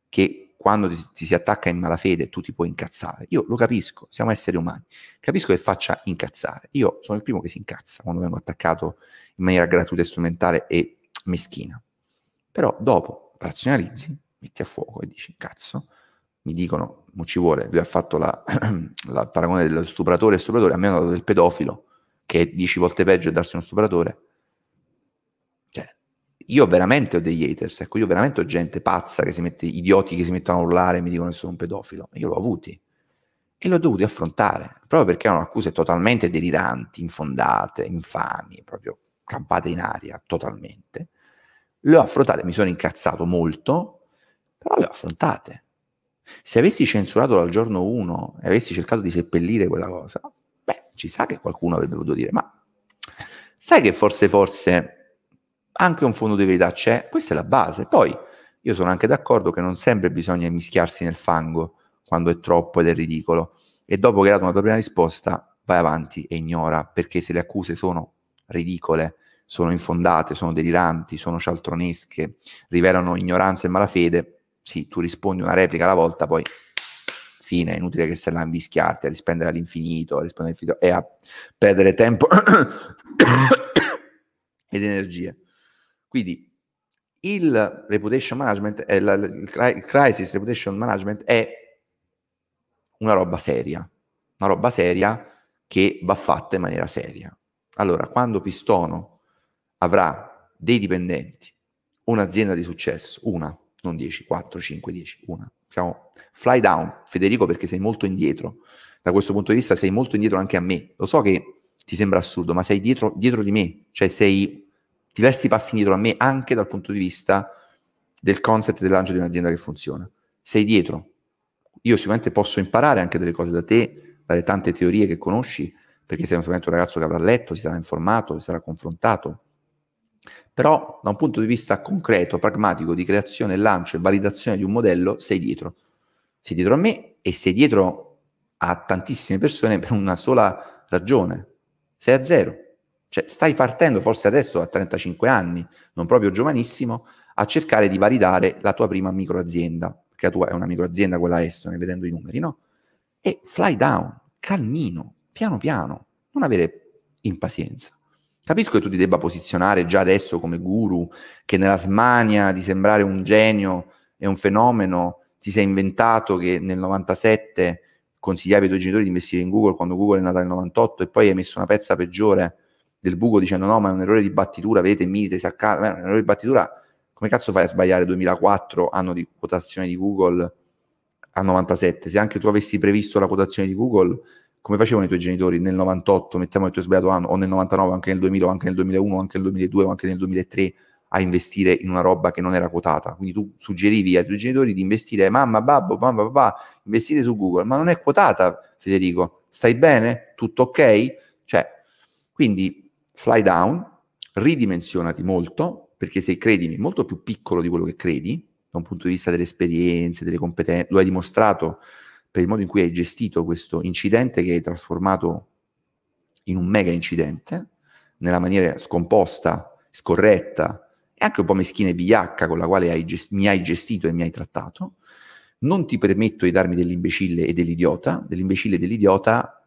che quando ti, ti, si attacca in malafede tu ti puoi incazzare. Io lo capisco, siamo esseri umani. Capisco che faccia incazzare. Io sono il primo che si incazza quando vengo attaccato in maniera gratuita e strumentale e [TSK] meschina. Però dopo razionalizzi, metti a fuoco e dici, cazzo, mi dicono, non ci vuole, lui ha fatto la, [CLEARS THROAT] la paragone dello stupratore e stupratore, a me hanno dato del pedofilo, che è dieci volte peggio di darsi uno stupratore. Cioè, io veramente ho degli haters, ecco, io veramente ho gente pazza, che si mette, idioti che si mettono a urlare e mi dicono che sono un pedofilo. Io l'ho avuti e l'ho dovuti affrontare, proprio perché erano accuse totalmente deliranti, infondate, infami, proprio campate in aria totalmente le ho affrontate, mi sono incazzato molto, però le ho affrontate. Se avessi censurato dal giorno 1 e avessi cercato di seppellire quella cosa, beh, ci sa che qualcuno avrebbe potuto dire, ma sai che forse, forse anche un fondo di verità c'è? Questa è la base. Poi io sono anche d'accordo che non sempre bisogna mischiarsi nel fango quando è troppo ed è ridicolo. E dopo che hai dato una tua prima risposta, vai avanti e ignora, perché se le accuse sono ridicole, sono infondate, sono deliranti, sono cialtronesche, rivelano ignoranza e malafede, sì, tu rispondi una replica alla volta, poi fine, è inutile che stai là a invischiarti, a rispendere all'infinito, a rispondere all'infinito e a perdere tempo [COUGHS] ed energie. Quindi il reputation management, eh, la, il crisis reputation management è una roba seria, una roba seria che va fatta in maniera seria. Allora, quando Pistono avrà dei dipendenti, un'azienda di successo, una, non 10, 4, 5, 10, una, siamo fly down, Federico, perché sei molto indietro. Da questo punto di vista sei molto indietro anche a me. Lo so che ti sembra assurdo, ma sei dietro, dietro di me, cioè sei diversi passi indietro a me anche dal punto di vista del concept del lancio di un'azienda che funziona. Sei dietro. Io sicuramente posso imparare anche delle cose da te, dalle tante teorie che conosci, perché sei un ragazzo che avrà letto, si sarà informato, si sarà confrontato. Però da un punto di vista concreto, pragmatico, di creazione, lancio e validazione di un modello, sei dietro. Sei dietro a me e sei dietro a tantissime persone per una sola ragione. Sei a zero. Cioè, stai partendo forse adesso a 35 anni, non proprio giovanissimo, a cercare di validare la tua prima microazienda, perché la tua è una microazienda quella estone, vedendo i numeri, no? E fly down, calmino, piano piano, non avere impazienza. Capisco che tu ti debba posizionare già adesso come guru, che nella smania di sembrare un genio e un fenomeno ti sei inventato che nel 97 consigliavi ai tuoi genitori di investire in Google quando Google è nata nel 98 e poi hai messo una pezza peggiore del buco dicendo no, ma è un errore di battitura, vedete, Mite, Saccaro, è un errore di battitura, come cazzo fai a sbagliare 2004, anno di quotazione di Google, a 97? Se anche tu avessi previsto la quotazione di Google, come facevano i tuoi genitori nel 98, mettiamo che tu hai sbagliato anno, o nel 99, anche nel 2000, o anche nel 2001, o anche nel 2002, o anche nel 2003, a investire in una roba che non era quotata. Quindi tu suggerivi ai tuoi genitori di investire, mamma, babbo, mamma, papà, investire su Google, ma non è quotata, Federico. Stai bene? Tutto ok? Cioè, quindi fly down, ridimensionati molto, perché sei, credimi, molto più piccolo di quello che credi, da un punto di vista delle esperienze, delle competenze, lo hai dimostrato per il modo in cui hai gestito questo incidente che hai trasformato in un mega incidente, nella maniera scomposta, scorretta e anche un po' meschina e vigliacca con la quale hai gest- mi hai gestito e mi hai trattato. Non ti permetto di darmi dell'imbecille e dell'idiota, dell'imbecille e dell'idiota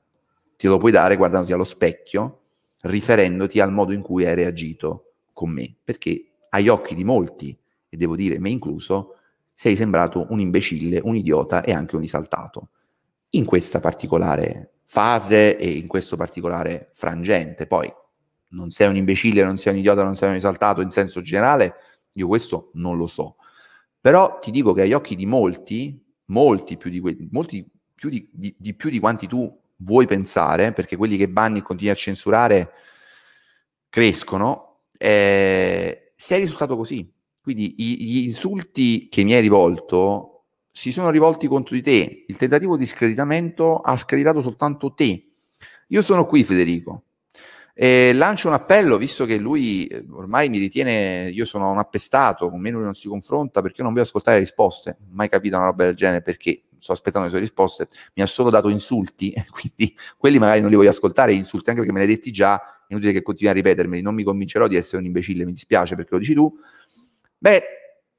te lo puoi dare guardandoti allo specchio riferendoti al modo in cui hai reagito con me, perché agli occhi di molti, e devo dire me incluso, sei sembrato un imbecille, un idiota e anche un esaltato. In questa particolare fase e in questo particolare frangente, poi non sei un imbecille, non sei un idiota, non sei un esaltato in senso generale, io questo non lo so. Però ti dico che agli occhi di molti, molti più di, que- molti più di, di, di più di quanti tu vuoi pensare, perché quelli che banni e continui a censurare crescono, eh, sei risultato così. Quindi gli insulti che mi hai rivolto si sono rivolti contro di te. Il tentativo di screditamento ha screditato soltanto te. Io sono qui, Federico. E lancio un appello, visto che lui eh, ormai mi ritiene, io sono un appestato, con me lui non si confronta perché non voglio ascoltare le risposte. Mai capito una roba del genere perché sto aspettando le sue risposte, mi ha solo dato insulti, [LAUGHS] quindi quelli magari non li voglio ascoltare, insulti anche perché me li hai detti già, inutile che continui a ripetermeli, non mi convincerò di essere un imbecille, mi dispiace perché lo dici tu. Beh,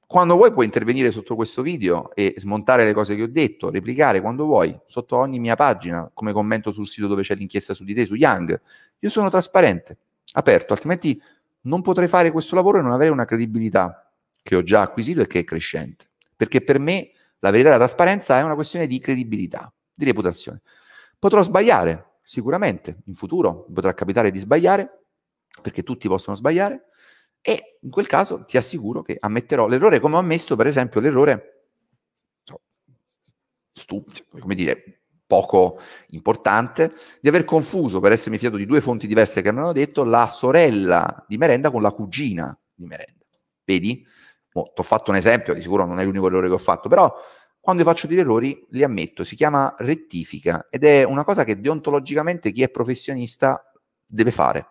quando vuoi puoi intervenire sotto questo video e smontare le cose che ho detto, replicare quando vuoi, sotto ogni mia pagina, come commento sul sito dove c'è l'inchiesta su di te, su Young. Io sono trasparente, aperto, altrimenti non potrei fare questo lavoro e non avere una credibilità che ho già acquisito e che è crescente. Perché per me la verità e la trasparenza è una questione di credibilità, di reputazione. Potrò sbagliare, sicuramente, in futuro potrà capitare di sbagliare, perché tutti possono sbagliare, e in quel caso ti assicuro che ammetterò l'errore, come ho ammesso per esempio l'errore so, stupido, come dire, poco importante, di aver confuso, per essermi fiato di due fonti diverse che mi hanno detto, la sorella di merenda con la cugina di merenda. Vedi? ti ho fatto un esempio, di sicuro non è l'unico errore che ho fatto, però quando io faccio degli errori li ammetto, si chiama rettifica ed è una cosa che deontologicamente chi è professionista deve fare,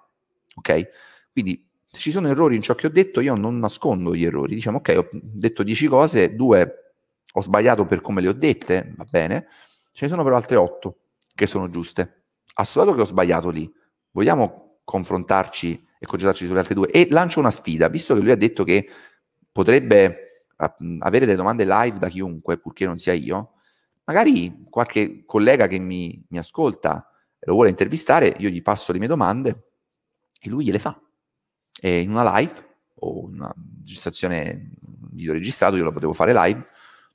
ok? Quindi se ci sono errori in ciò che ho detto, io non nascondo gli errori, diciamo ok, ho detto dieci cose, due ho sbagliato per come le ho dette, va bene, ce ne sono però altre otto che sono giuste. Assolutamente che ho sbagliato lì, vogliamo confrontarci e concentrarci sulle altre due e lancio una sfida, visto che lui ha detto che potrebbe uh, avere delle domande live da chiunque, purché non sia io, magari qualche collega che mi, mi ascolta e lo vuole intervistare, io gli passo le mie domande e lui gliele fa. E in una live o una, registrazione video registrato, io lo potevo fare live,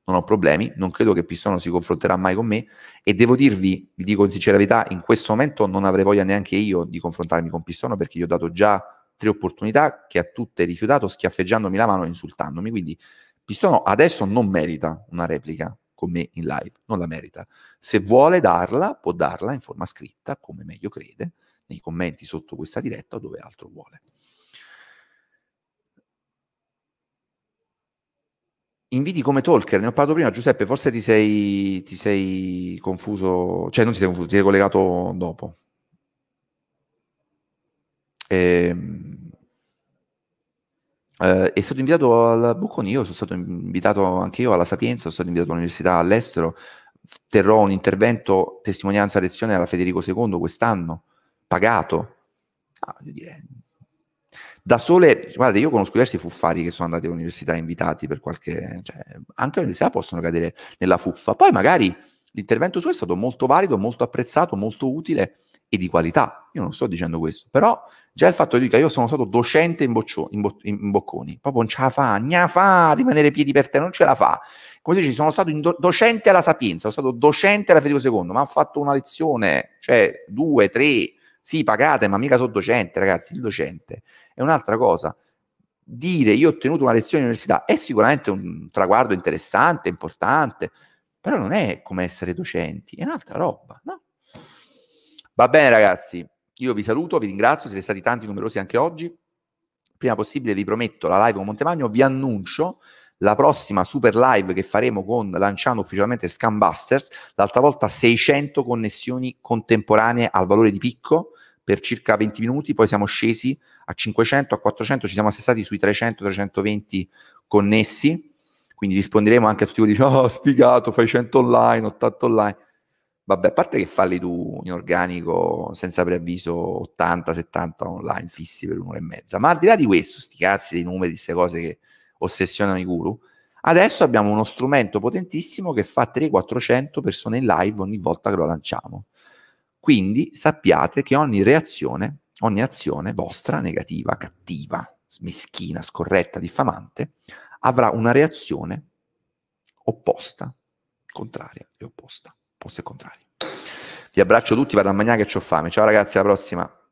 non ho problemi, non credo che Pistono si confronterà mai con me e devo dirvi, vi dico in sincera verità, in questo momento non avrei voglia neanche io di confrontarmi con Pistono perché gli ho dato già tre opportunità che ha tutte rifiutato schiaffeggiandomi la mano e insultandomi, quindi Pistono adesso non merita una replica con me in live, non la merita. Se vuole darla, può darla in forma scritta, come meglio crede, nei commenti sotto questa diretta o dove altro vuole. Inviti come talker, ne ho parlato prima, Giuseppe, forse ti sei, ti sei confuso, cioè non ti sei confuso, ti sei collegato dopo. Ehm, eh, è stato invitato al Bocconi, io sono stato invitato anche io alla Sapienza, sono stato invitato all'università all'estero, terrò un intervento testimonianza lezione alla Federico II quest'anno, pagato. Ah, io direi, da sole, guardate, io conosco diversi fuffari che sono andati all'università invitati per qualche, cioè, anche all'università possono cadere nella fuffa. Poi magari l'intervento suo è stato molto valido, molto apprezzato, molto utile e di qualità. Io non sto dicendo questo, però già il fatto che io sono stato docente in, boccio, in, bo, in bocconi, proprio non ce la fa, gna fa, rimanere piedi per te, non ce la fa. Come dici, sono stato do, docente alla Sapienza, sono stato docente alla Federico II, ma ho fatto una lezione, cioè due, tre, sì, pagate, ma mica sono docente, ragazzi, il docente è un'altra cosa. Dire io ho ottenuto una lezione all'università è sicuramente un traguardo interessante, importante, però non è come essere docenti, è un'altra roba, no? Va bene ragazzi, io vi saluto, vi ringrazio, siete stati tanti numerosi anche oggi. Prima possibile vi prometto la live con Montemagno, vi annuncio la prossima super live che faremo con lanciando ufficialmente Scambusters, l'altra volta 600 connessioni contemporanee al valore di picco per circa 20 minuti, poi siamo scesi a 500, a 400, ci siamo assestati sui 300-320 connessi, quindi risponderemo anche a tutti quelli che dicono, oh sfigato, fai 100 online, 80 online. Vabbè, a parte che falli tu in organico senza preavviso 80, 70 online fissi per un'ora e mezza, ma al di là di questo, sti cazzi dei numeri, queste cose che ossessionano i guru, adesso abbiamo uno strumento potentissimo che fa 300-400 persone in live ogni volta che lo lanciamo. Quindi sappiate che ogni reazione, ogni azione vostra negativa, cattiva, meschina, scorretta, diffamante, avrà una reazione opposta, contraria e opposta, opposta e contraria. Vi abbraccio tutti, vado a mangiare che ho fame. Ciao ragazzi, alla prossima.